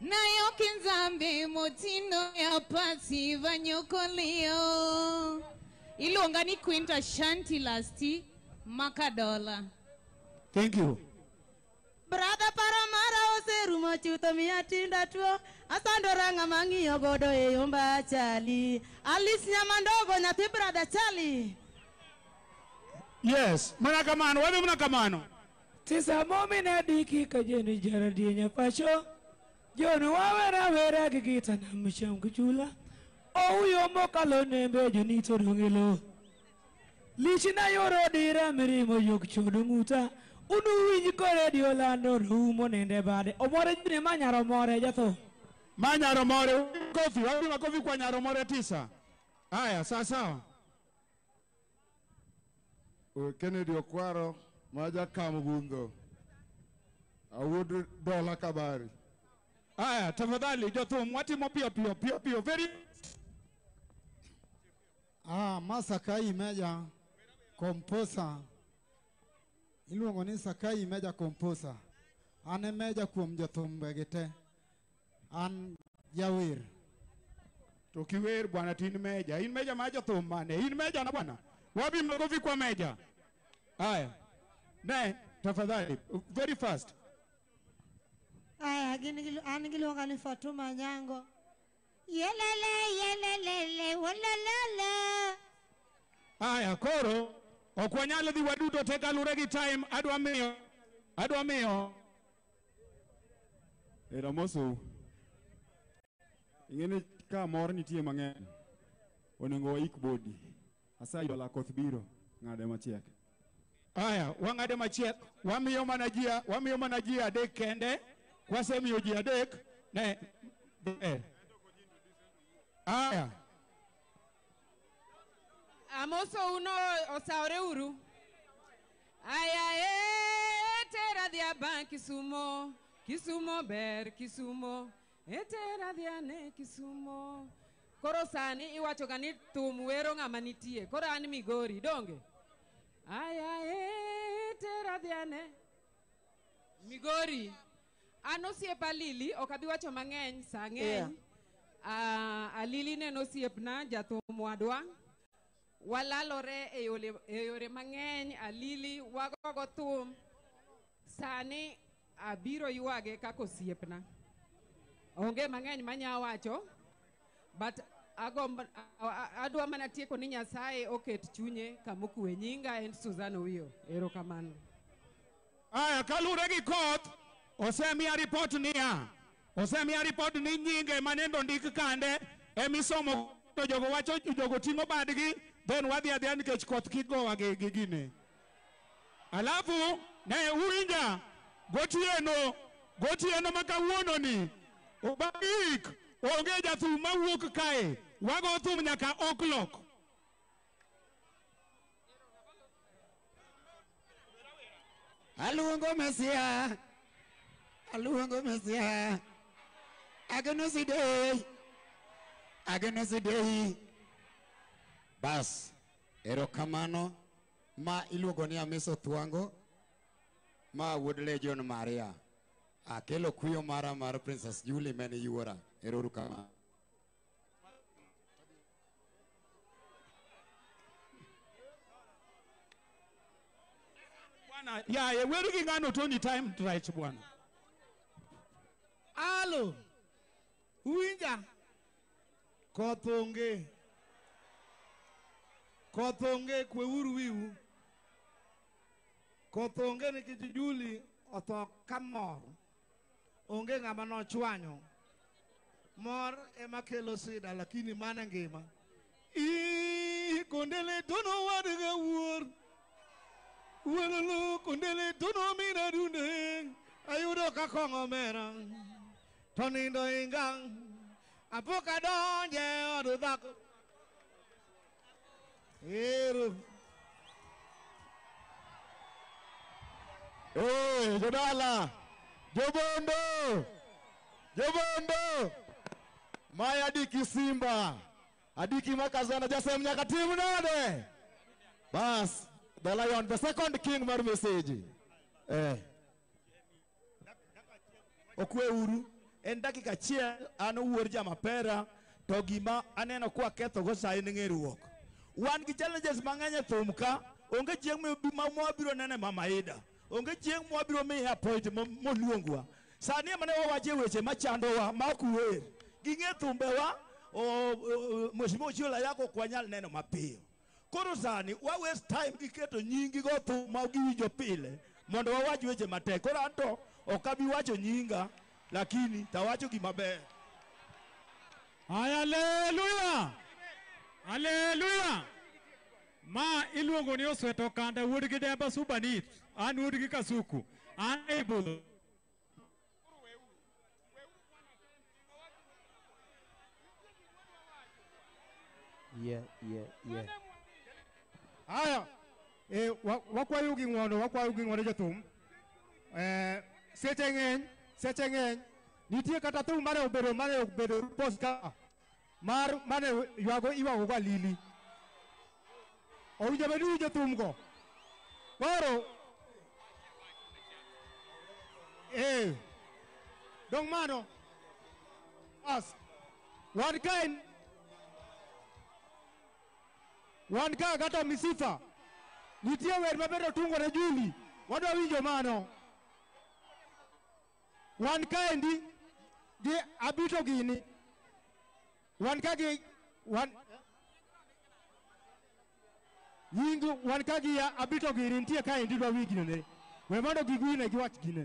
Speaker 24: nayo kinzambe motindo ya pasi vanyokolio iluonga ni quinta shanti lasti makadola
Speaker 22: Thank you.
Speaker 25: Brother Paramara oserumo chutho miya tinda tuo asandora ng'ama ang'iyo godo e yomba chali Alice Nyamandogo nyathi brother Charlie
Speaker 22: Yes, mana kamano, wadhi mana kamano.
Speaker 26: Sisa momin adiki ka jeni jara dienya pacho Jonu wawera wera gi gita na misham kuchula Ouyo mokalo nembe joni to dongelo Lichi na yoro dira mirimo yok chodo nguta Unu winj kore di olando rumo nende bade Omore jine ma nyaro more jatho
Speaker 22: Ma nyaro more kofi, wapi makofi kwa nyaro more tisa? Haya, sawa sawa.
Speaker 18: Kennedy Okwaro ma jakam gundho awuod Dola Kabari.
Speaker 22: Aya, tafadhali jothum watimo piyo piyo piyo piyo very
Speaker 27: Ah, ma Sakai Meja Komposa. Iluongo ni Sakai Meja Komposa. An e meja kuom jothumbe gi te. An jawer.
Speaker 22: To kiwer bwana tin meja. In meja ma jothum mane? In meja na bwana. Wapi makofi kwa meja? Haya. Ne, tafadhali. Very fast.
Speaker 28: Aya, gin gi an giluonga ni Fatuma Nyango. Yelele yelelele wolololo.
Speaker 22: Haya, koro ok wanyal dhi waduto te kalure gi time adwa miyo adwa miyo
Speaker 18: Eramosou. Ing'e ni ka mor nitie mang'eny, onego waik bodi. Asayi wala koth biro ng'ade machiek.
Speaker 22: Aya, wang'ade machiek, wamiyo mana ji a- wamiyo mana ji adek kende, kwasemiyo ji adek ne ber. Aya,
Speaker 29: Amoso uno osawore uru. Aya e tera dhia bang' Kisumo, Kisumo ber Kisumo, e tera dhia ne Kisumo. Koro sani iwachoga ni thum wero ng'ama nitie. Koro an Migori, donge? Aya e tera dhia ne Migori. An osiep Alili, ok abi wacho mang'eny, sa ng'eny. Yeah. Ah, Alili ne en osiepna, jathum wadwa. Walalore e yore, e yore mang'eny, Alili, wagogo thum. Sani abiro ywage kaka osiepna. Onge mang'eny manya wacho, but agomb, a- a- adwa mana tieko ni Nyasaye oket chunye kamokue. Nyinga en Susan Owiyo. Erokamano.
Speaker 22: Aya, kaluwore gi koth, osemiya ripot niya, osemiya ripot ni nyinge manendo ndik kande emisomo to jogo wacho jogo ting'o badgi then wadhi adhiya nikech koth kik gowa gi gi gine. Alafu ne uwinja gotieno gotieno ma kawuononi obagik onge jathum mawuok kae wago thum nyaka o'clock.
Speaker 30: Aluongo Mesia, aluongo Mesia, ageno sidei, ageno sidei. Bas, erokamano ma iluongo ni Amiso Thwango ma wuod Legion Maria. Akelo kuyo mara mar Princess Julie mane yuora. Erouru kamano.
Speaker 22: Bwana, ya ye weri ki ngano toni time right bwana.
Speaker 31: Alo. Uwinja. Koth onge. Koth onge kweuru wiu. Koth onge nikech Juli otho kamor. Onge ng'ama nochwanyo. Mor ema kelo sida lakini mane ngima. Ii kondele tono wadga wuor. Wololo kondele tono mina dunde. Ayudo ka kong'o mera. To nindo ingang. Apoka donje od dhako. Ero.
Speaker 18: Eh, jodala. Jobondo. Jobondo. Maya diki Simba. Adiki makazana jasem nyaka timu nade. Bas, the lion, the second king mar message. Eh.
Speaker 31: okwe uru en dakika achiel an owuor jamapera to gima aneno kwa ketho go sa en ng'eruok wan gi challenges mang'eny e thum ka onge chieng' mi- ma mwabiro nene mama ida onge chieng' mwabiro miye apoint mo- moluongwa sani emane wawache weche machandowa ma ok wer ging'e thumbewa o- o- mheshimiwa ochiola yako ok wanyal neno mapiyo Koro sani wa waste time gi keto nyingi go thum ma giwinjo pile mondo wawach weche matek. Koro anto ok abi wacho nyinga lakini tawacho gima ber.
Speaker 27: Haleluya! Haleluya! Ma iluongo ni Osweto Kanda wuod gi Demba Subanit. An wuod gi Kasuku. An e Ibudho.
Speaker 32: Yeah, yeah, yeah.
Speaker 22: Haya. Eh, wa- wakwayo gi ng'wono, wakwayo gi ng'wono jothum. Eh, seche ng'eny, seche ng'eny. Nitie kata thum mane obedo mane obedo post ka. Mar mane ywago iwago go alili. Owinjo bed uwinjo thumgo. Koro eh dong mano as wan ka en wan ka gato misifa nitie wer ma bende otungo ne Juli wadwa winjo mano Wan kaendi gi Abito gini. Wan ka gi wan nying wan ka gi Abito gini nitie kaendi dwa wi gino ne. We mondo giwine giwach
Speaker 33: gino.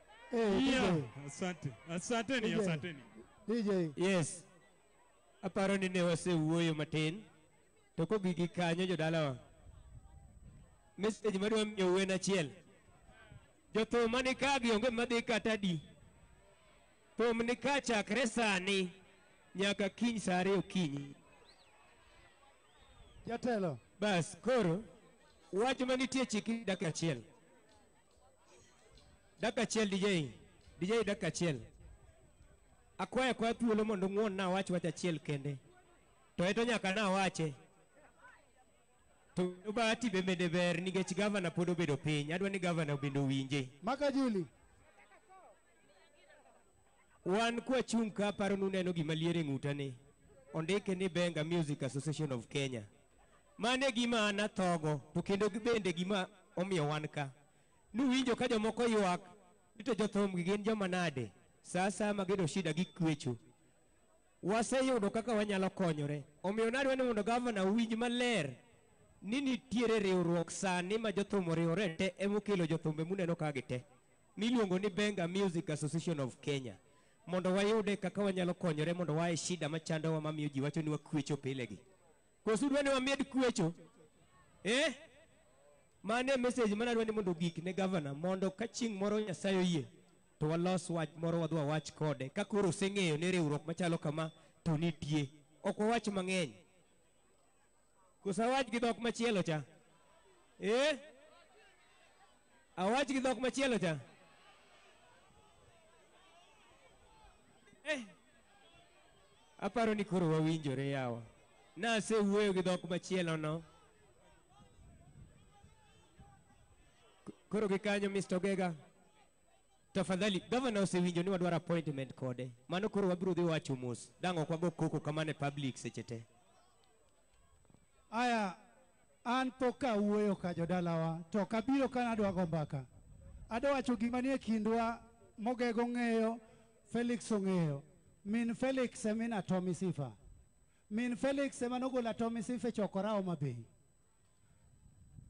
Speaker 33: Eh, DJ,
Speaker 27: Yeah. Asante. Asanteni,
Speaker 33: DJ.
Speaker 27: asanteni.
Speaker 33: DJ.
Speaker 32: Yes. Aparo ni ne wasewuoyo matin to kogigi kanyo jodalawa. Message madwa miyo wen achiel. Jothum mani ka gi onge madhi kata di. Thum ni ka chakre sani nyaka kiny sa ariyo okinyi.
Speaker 33: Jatelo.
Speaker 32: Bas koro wach manitie chiki dakika achiel. Dakika achiel DJ. DJ dakika achiel. Akwaya kwa thuolo mondo ng'won na awach wach achiel kende. To eto nyaka na awache. To bahati be mede ber nikech gavana pod obedo piny. Adwa ni gavana obende owinje.
Speaker 33: Maka Juli.
Speaker 32: Wan kwachung' ka aparo nuneno gima lier e ng'uta ni ondike ni Benga Music Association of Kenya. Mano e gima an athogo to kendo bende gima omiyo wan ka. Nuwinjo ka jomoko ywak ni to jothumgi gin joma nade? Sa asaya ma giyudo shida gikwecho. Waseyudo kaka wanyalo konyore. Omiyo nadwa ni mondo gavana owinj maler ni nitiere riwruok sani ma jothum oriwore te emokelo jothumbe muneno ka gi te. miluongo ni Benga Music Association of Kenya mondo wayude kaka wanyalo konyore mondo wae shida machandowa mamiyo ji wacho ni wakwecho pilegi. Koso udwa ni wamed kwecho? Eh? Mano e message mane adwa ni mondo ogik ne gavana mondo ka chieng' moro Nyasaye oyie to walos wach moro wadhi wawach kode ka koro oseng'eyo ni riwruok machalo kama to nitie. Ok wawach mang'eny. Koso awach gi dhok machielo cha? Eh? Awach gi dhok machielo cha? Eh. Aparo ni koro wawinjore yawa. Nasewuoyo gi dhok machielo no. K- Koro gi kanyo Mr. Ogega. Tafadhali, gavana osewinjo ni wadwaro appointment kode. Mano koro wabiro dhi wacho mos. Dang' ok wago koko kamano e public seche te.
Speaker 27: Aya, an pok ka awuoyo ka jodalawa, to kabiro ka nadwa go mbaka. Adwa wacho gima nie kindwa mogego ng'eyo, Felix ong'eyo. Min Felix e min Atomi Sifa. Min Felix ema nogolo Atomi Sifa e chokora Homa Bay.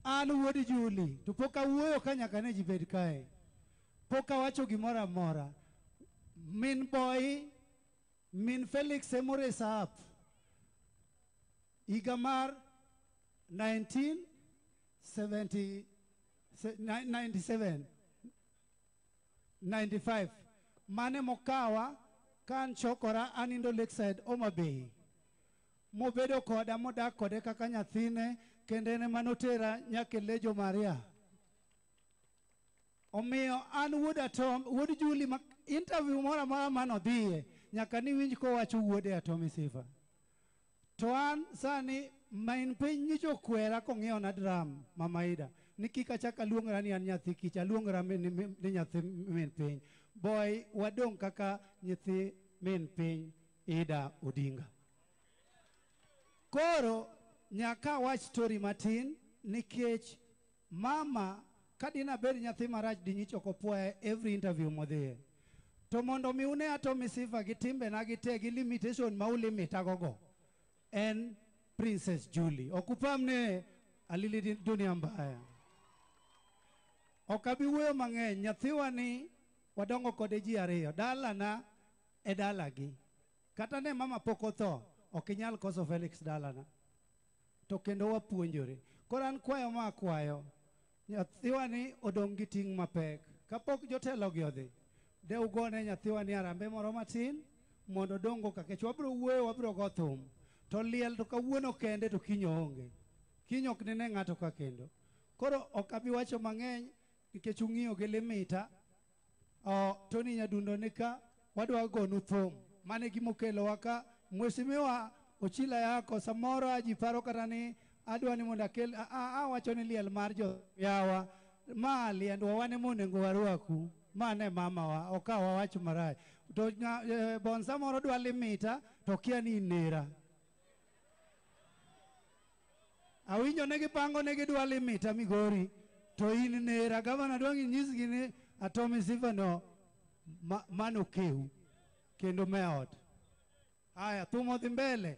Speaker 27: An wuod Juli, to pok awuoyo ka nyaka ne ji bed kae. Pok awacho gimoro amora. Min Boyi Min Felix e moresa up. Higa mar 1970 se- ni- 97 95 mane mokawa ka an chokora anindo Lakeside Homa Bay mobedo koda modak kode kaka nyathine kendo en ema notera nyaka e Lejo Maria. Omiyo an wuod Atom, wuod Julie ma interview moro amora ma nodhiye nyaka niwinj kowacho wuode Atom Isifa. To an sani main piny nyicha okwera kong'iewona dram Mama Ida ni kik achak aluongra ni an nyathi kich, aluongra mi- ni mi- ni nyathi min piny. Boy wadong' kaka nyithi min piny Ida Odinga. Koro nyaka awach story matin nikech Mama, ka dine abed nyathi marach dinyicha ok opuoya e every interview modhiye. To mondo mi une ato misifa gi timbena gi te gi limitation ma ulimita go go en Princess Julie. Ok upamne alili di- dunia mbaya. Ok abi wuoyo mang'eny, nyathiwa ni wadongo kode ji ariyo, dalana e dalagi. Kata ne mama pok otho, ok inyal koso Felix dalana. to kendo wapuonjore. Koro an kwayo ma akwayo nyathiwa ni odong' gi ting' mapek. Kapok jotelogi odhi, de ugone nyathiwa ni arambe moro matin mondo odong' go ka kech. Wabiro wuoyo, wabiro go thum. To liel to kawuono kende to kiny oonge. Kiny ok nine ng'ato ka kendo. Koro ok abi wacho mang'eny nikech ung'iyo gi limita. Oh, Tony Nyadundo ni ka wadwa gonu thum. Mano e gima okelowa ka. Mheshimiwa Ochila Yako, samoro a ji paro kata ni adwa ni mondo akel, a- a- awacho ni liel mar jo yawa. Ma liendwa wan ema onego warwaku. Ma ne mamawa, ok awa wach marach. To nya- eh, Bonsa moro dwa limita to kia ni inera. Awinjo ne gipango ne gidwa limita Migori to in nera gavana dwa ni nyisgi ni Atomi Sifa no ma, mano kehu kendo meot. Haya, thumo dhi mbele.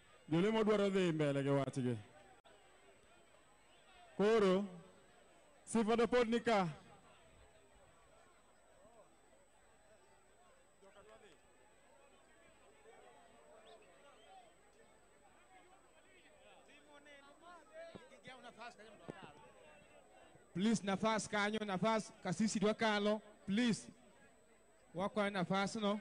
Speaker 34: Jolemo dwaro dhi mbele gi wachgi. Koro sifa to pod nika.
Speaker 35: Please nafas kanyo nafas kasisi dwa kalo please wakwayo nafas no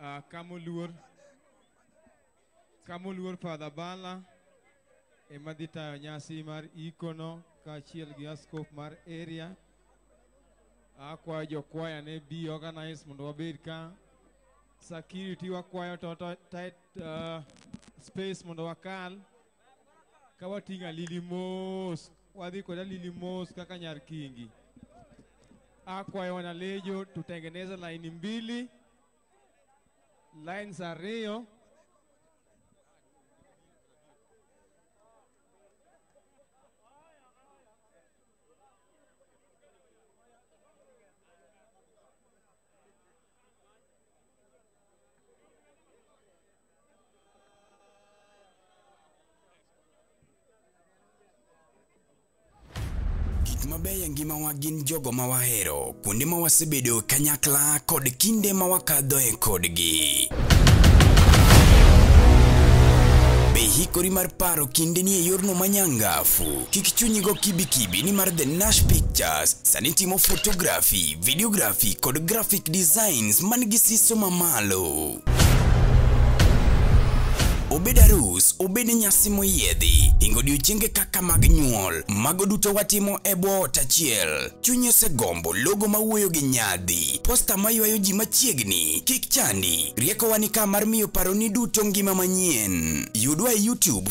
Speaker 35: Uh, Kamuluor. Kamuluor Father Bala ema dhi tayo nyasi mar ikono kaachiel gi askop mar area. Akwayo jokwaya ne bi organize mondo wabed ka Security wakwayo to to tight uh, space mondo wakal ka wating'a lili mos wadhi koda lili mos kaka nyar kingi. Akwayo wanalejo tutengeneze laini mbili lines ariyo
Speaker 1: Gik mabeyo e ngimawa gin jogo ma wahero, kuonde ma wasebedo e kanyakla, kod kinde ma wakadhoe kodgi. Be ihikori mar paro kindeni e yorno manyangafu? Kik chunyi go kibikibi nimar The Nash Pictures Sani timo photography, videography kod graphic designs man gi siso mamalo. Obed arus, obed nyasi moyiedhi, hingo odiechienge kaka mag nyuol, mago duto watimo e bwo ot achiel. Chunyi osegombo logo mawuoyo gi nyadhi, posta maywayo ji machiegni, kik chandi. Riekowa ni ka mar miyo paroni duto ngima manyien. Yudwa e YouTube,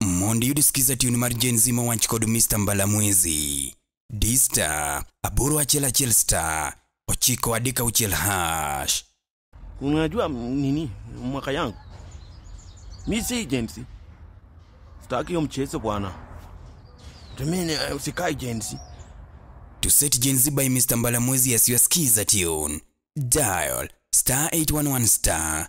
Speaker 1: Mondo iyud skiza tune mar Gen Z mowach kod Mr. Mbalamwezi. D star aboro achiel achiel star ochiko adek auchiel hash.
Speaker 36: Unajua m- nini mwaka yangu? Mi si Gen Z. Sitaki hiyo mchezo bwana. Jamani, eh, usikai Gen Z.
Speaker 1: To set Gen Z by Mr. Mbalamwezi as your skiza tune. Dial star 811 star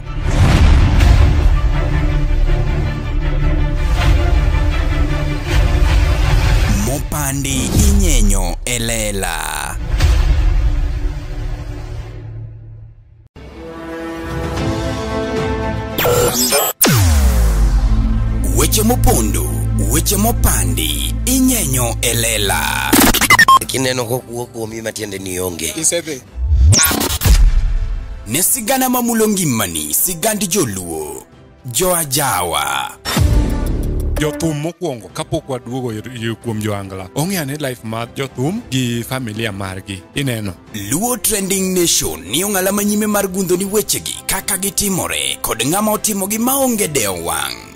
Speaker 1: Mopandi inyenyo e lela. Weche mopondo, weche mopandi inyenyo e lela.
Speaker 37: kineno kokuo kuomi matiende ni onge
Speaker 1: Isebe. ne sigana mamulo ngimani sigand joluo joajawa
Speaker 4: jothum mokwongo kapok waduogo kuom joangla ong'e ane life mar jothum gi familia margi ineno
Speaker 1: luo trending nation ni ong'ala ma nyime mar gundho ni wechegi kaka gitimore kod ng'ama otimogi maonge dewo wang'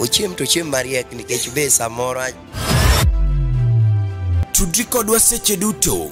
Speaker 37: ochiem to ochiem mariek nikech be samoro
Speaker 1: tudri kodwa seche duto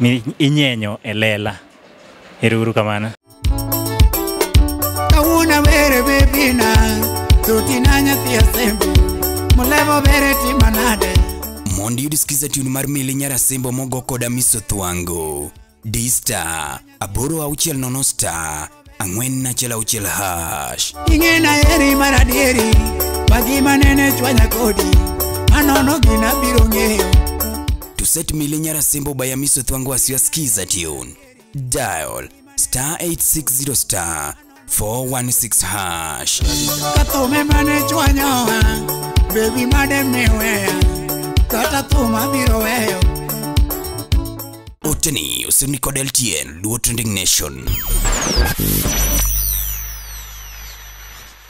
Speaker 38: mi inyenyo e lela. Ero uru kamano.
Speaker 17: Kawuna were bebina, tuti na nyathi asembo, mulevo bere timanade.
Speaker 1: Mondi yud skiza tune mar mili nyara simbo mogo koda miso thwango. D-Star. aboro auchiel nono star ang'wen achiel auchiel hash
Speaker 17: ing'e na eri mar adieri magima nene chwanya kodi anono gina biro ng'eyo
Speaker 1: to set mili nyara simbo bayamiso thwango asiwa skiza tune dial star 860 star 416 hash.
Speaker 17: Katume mane chwanyowa Baby made miweya Kata thuma biro weyo
Speaker 1: Oteni osirni kod LTN Luo Trending Nation.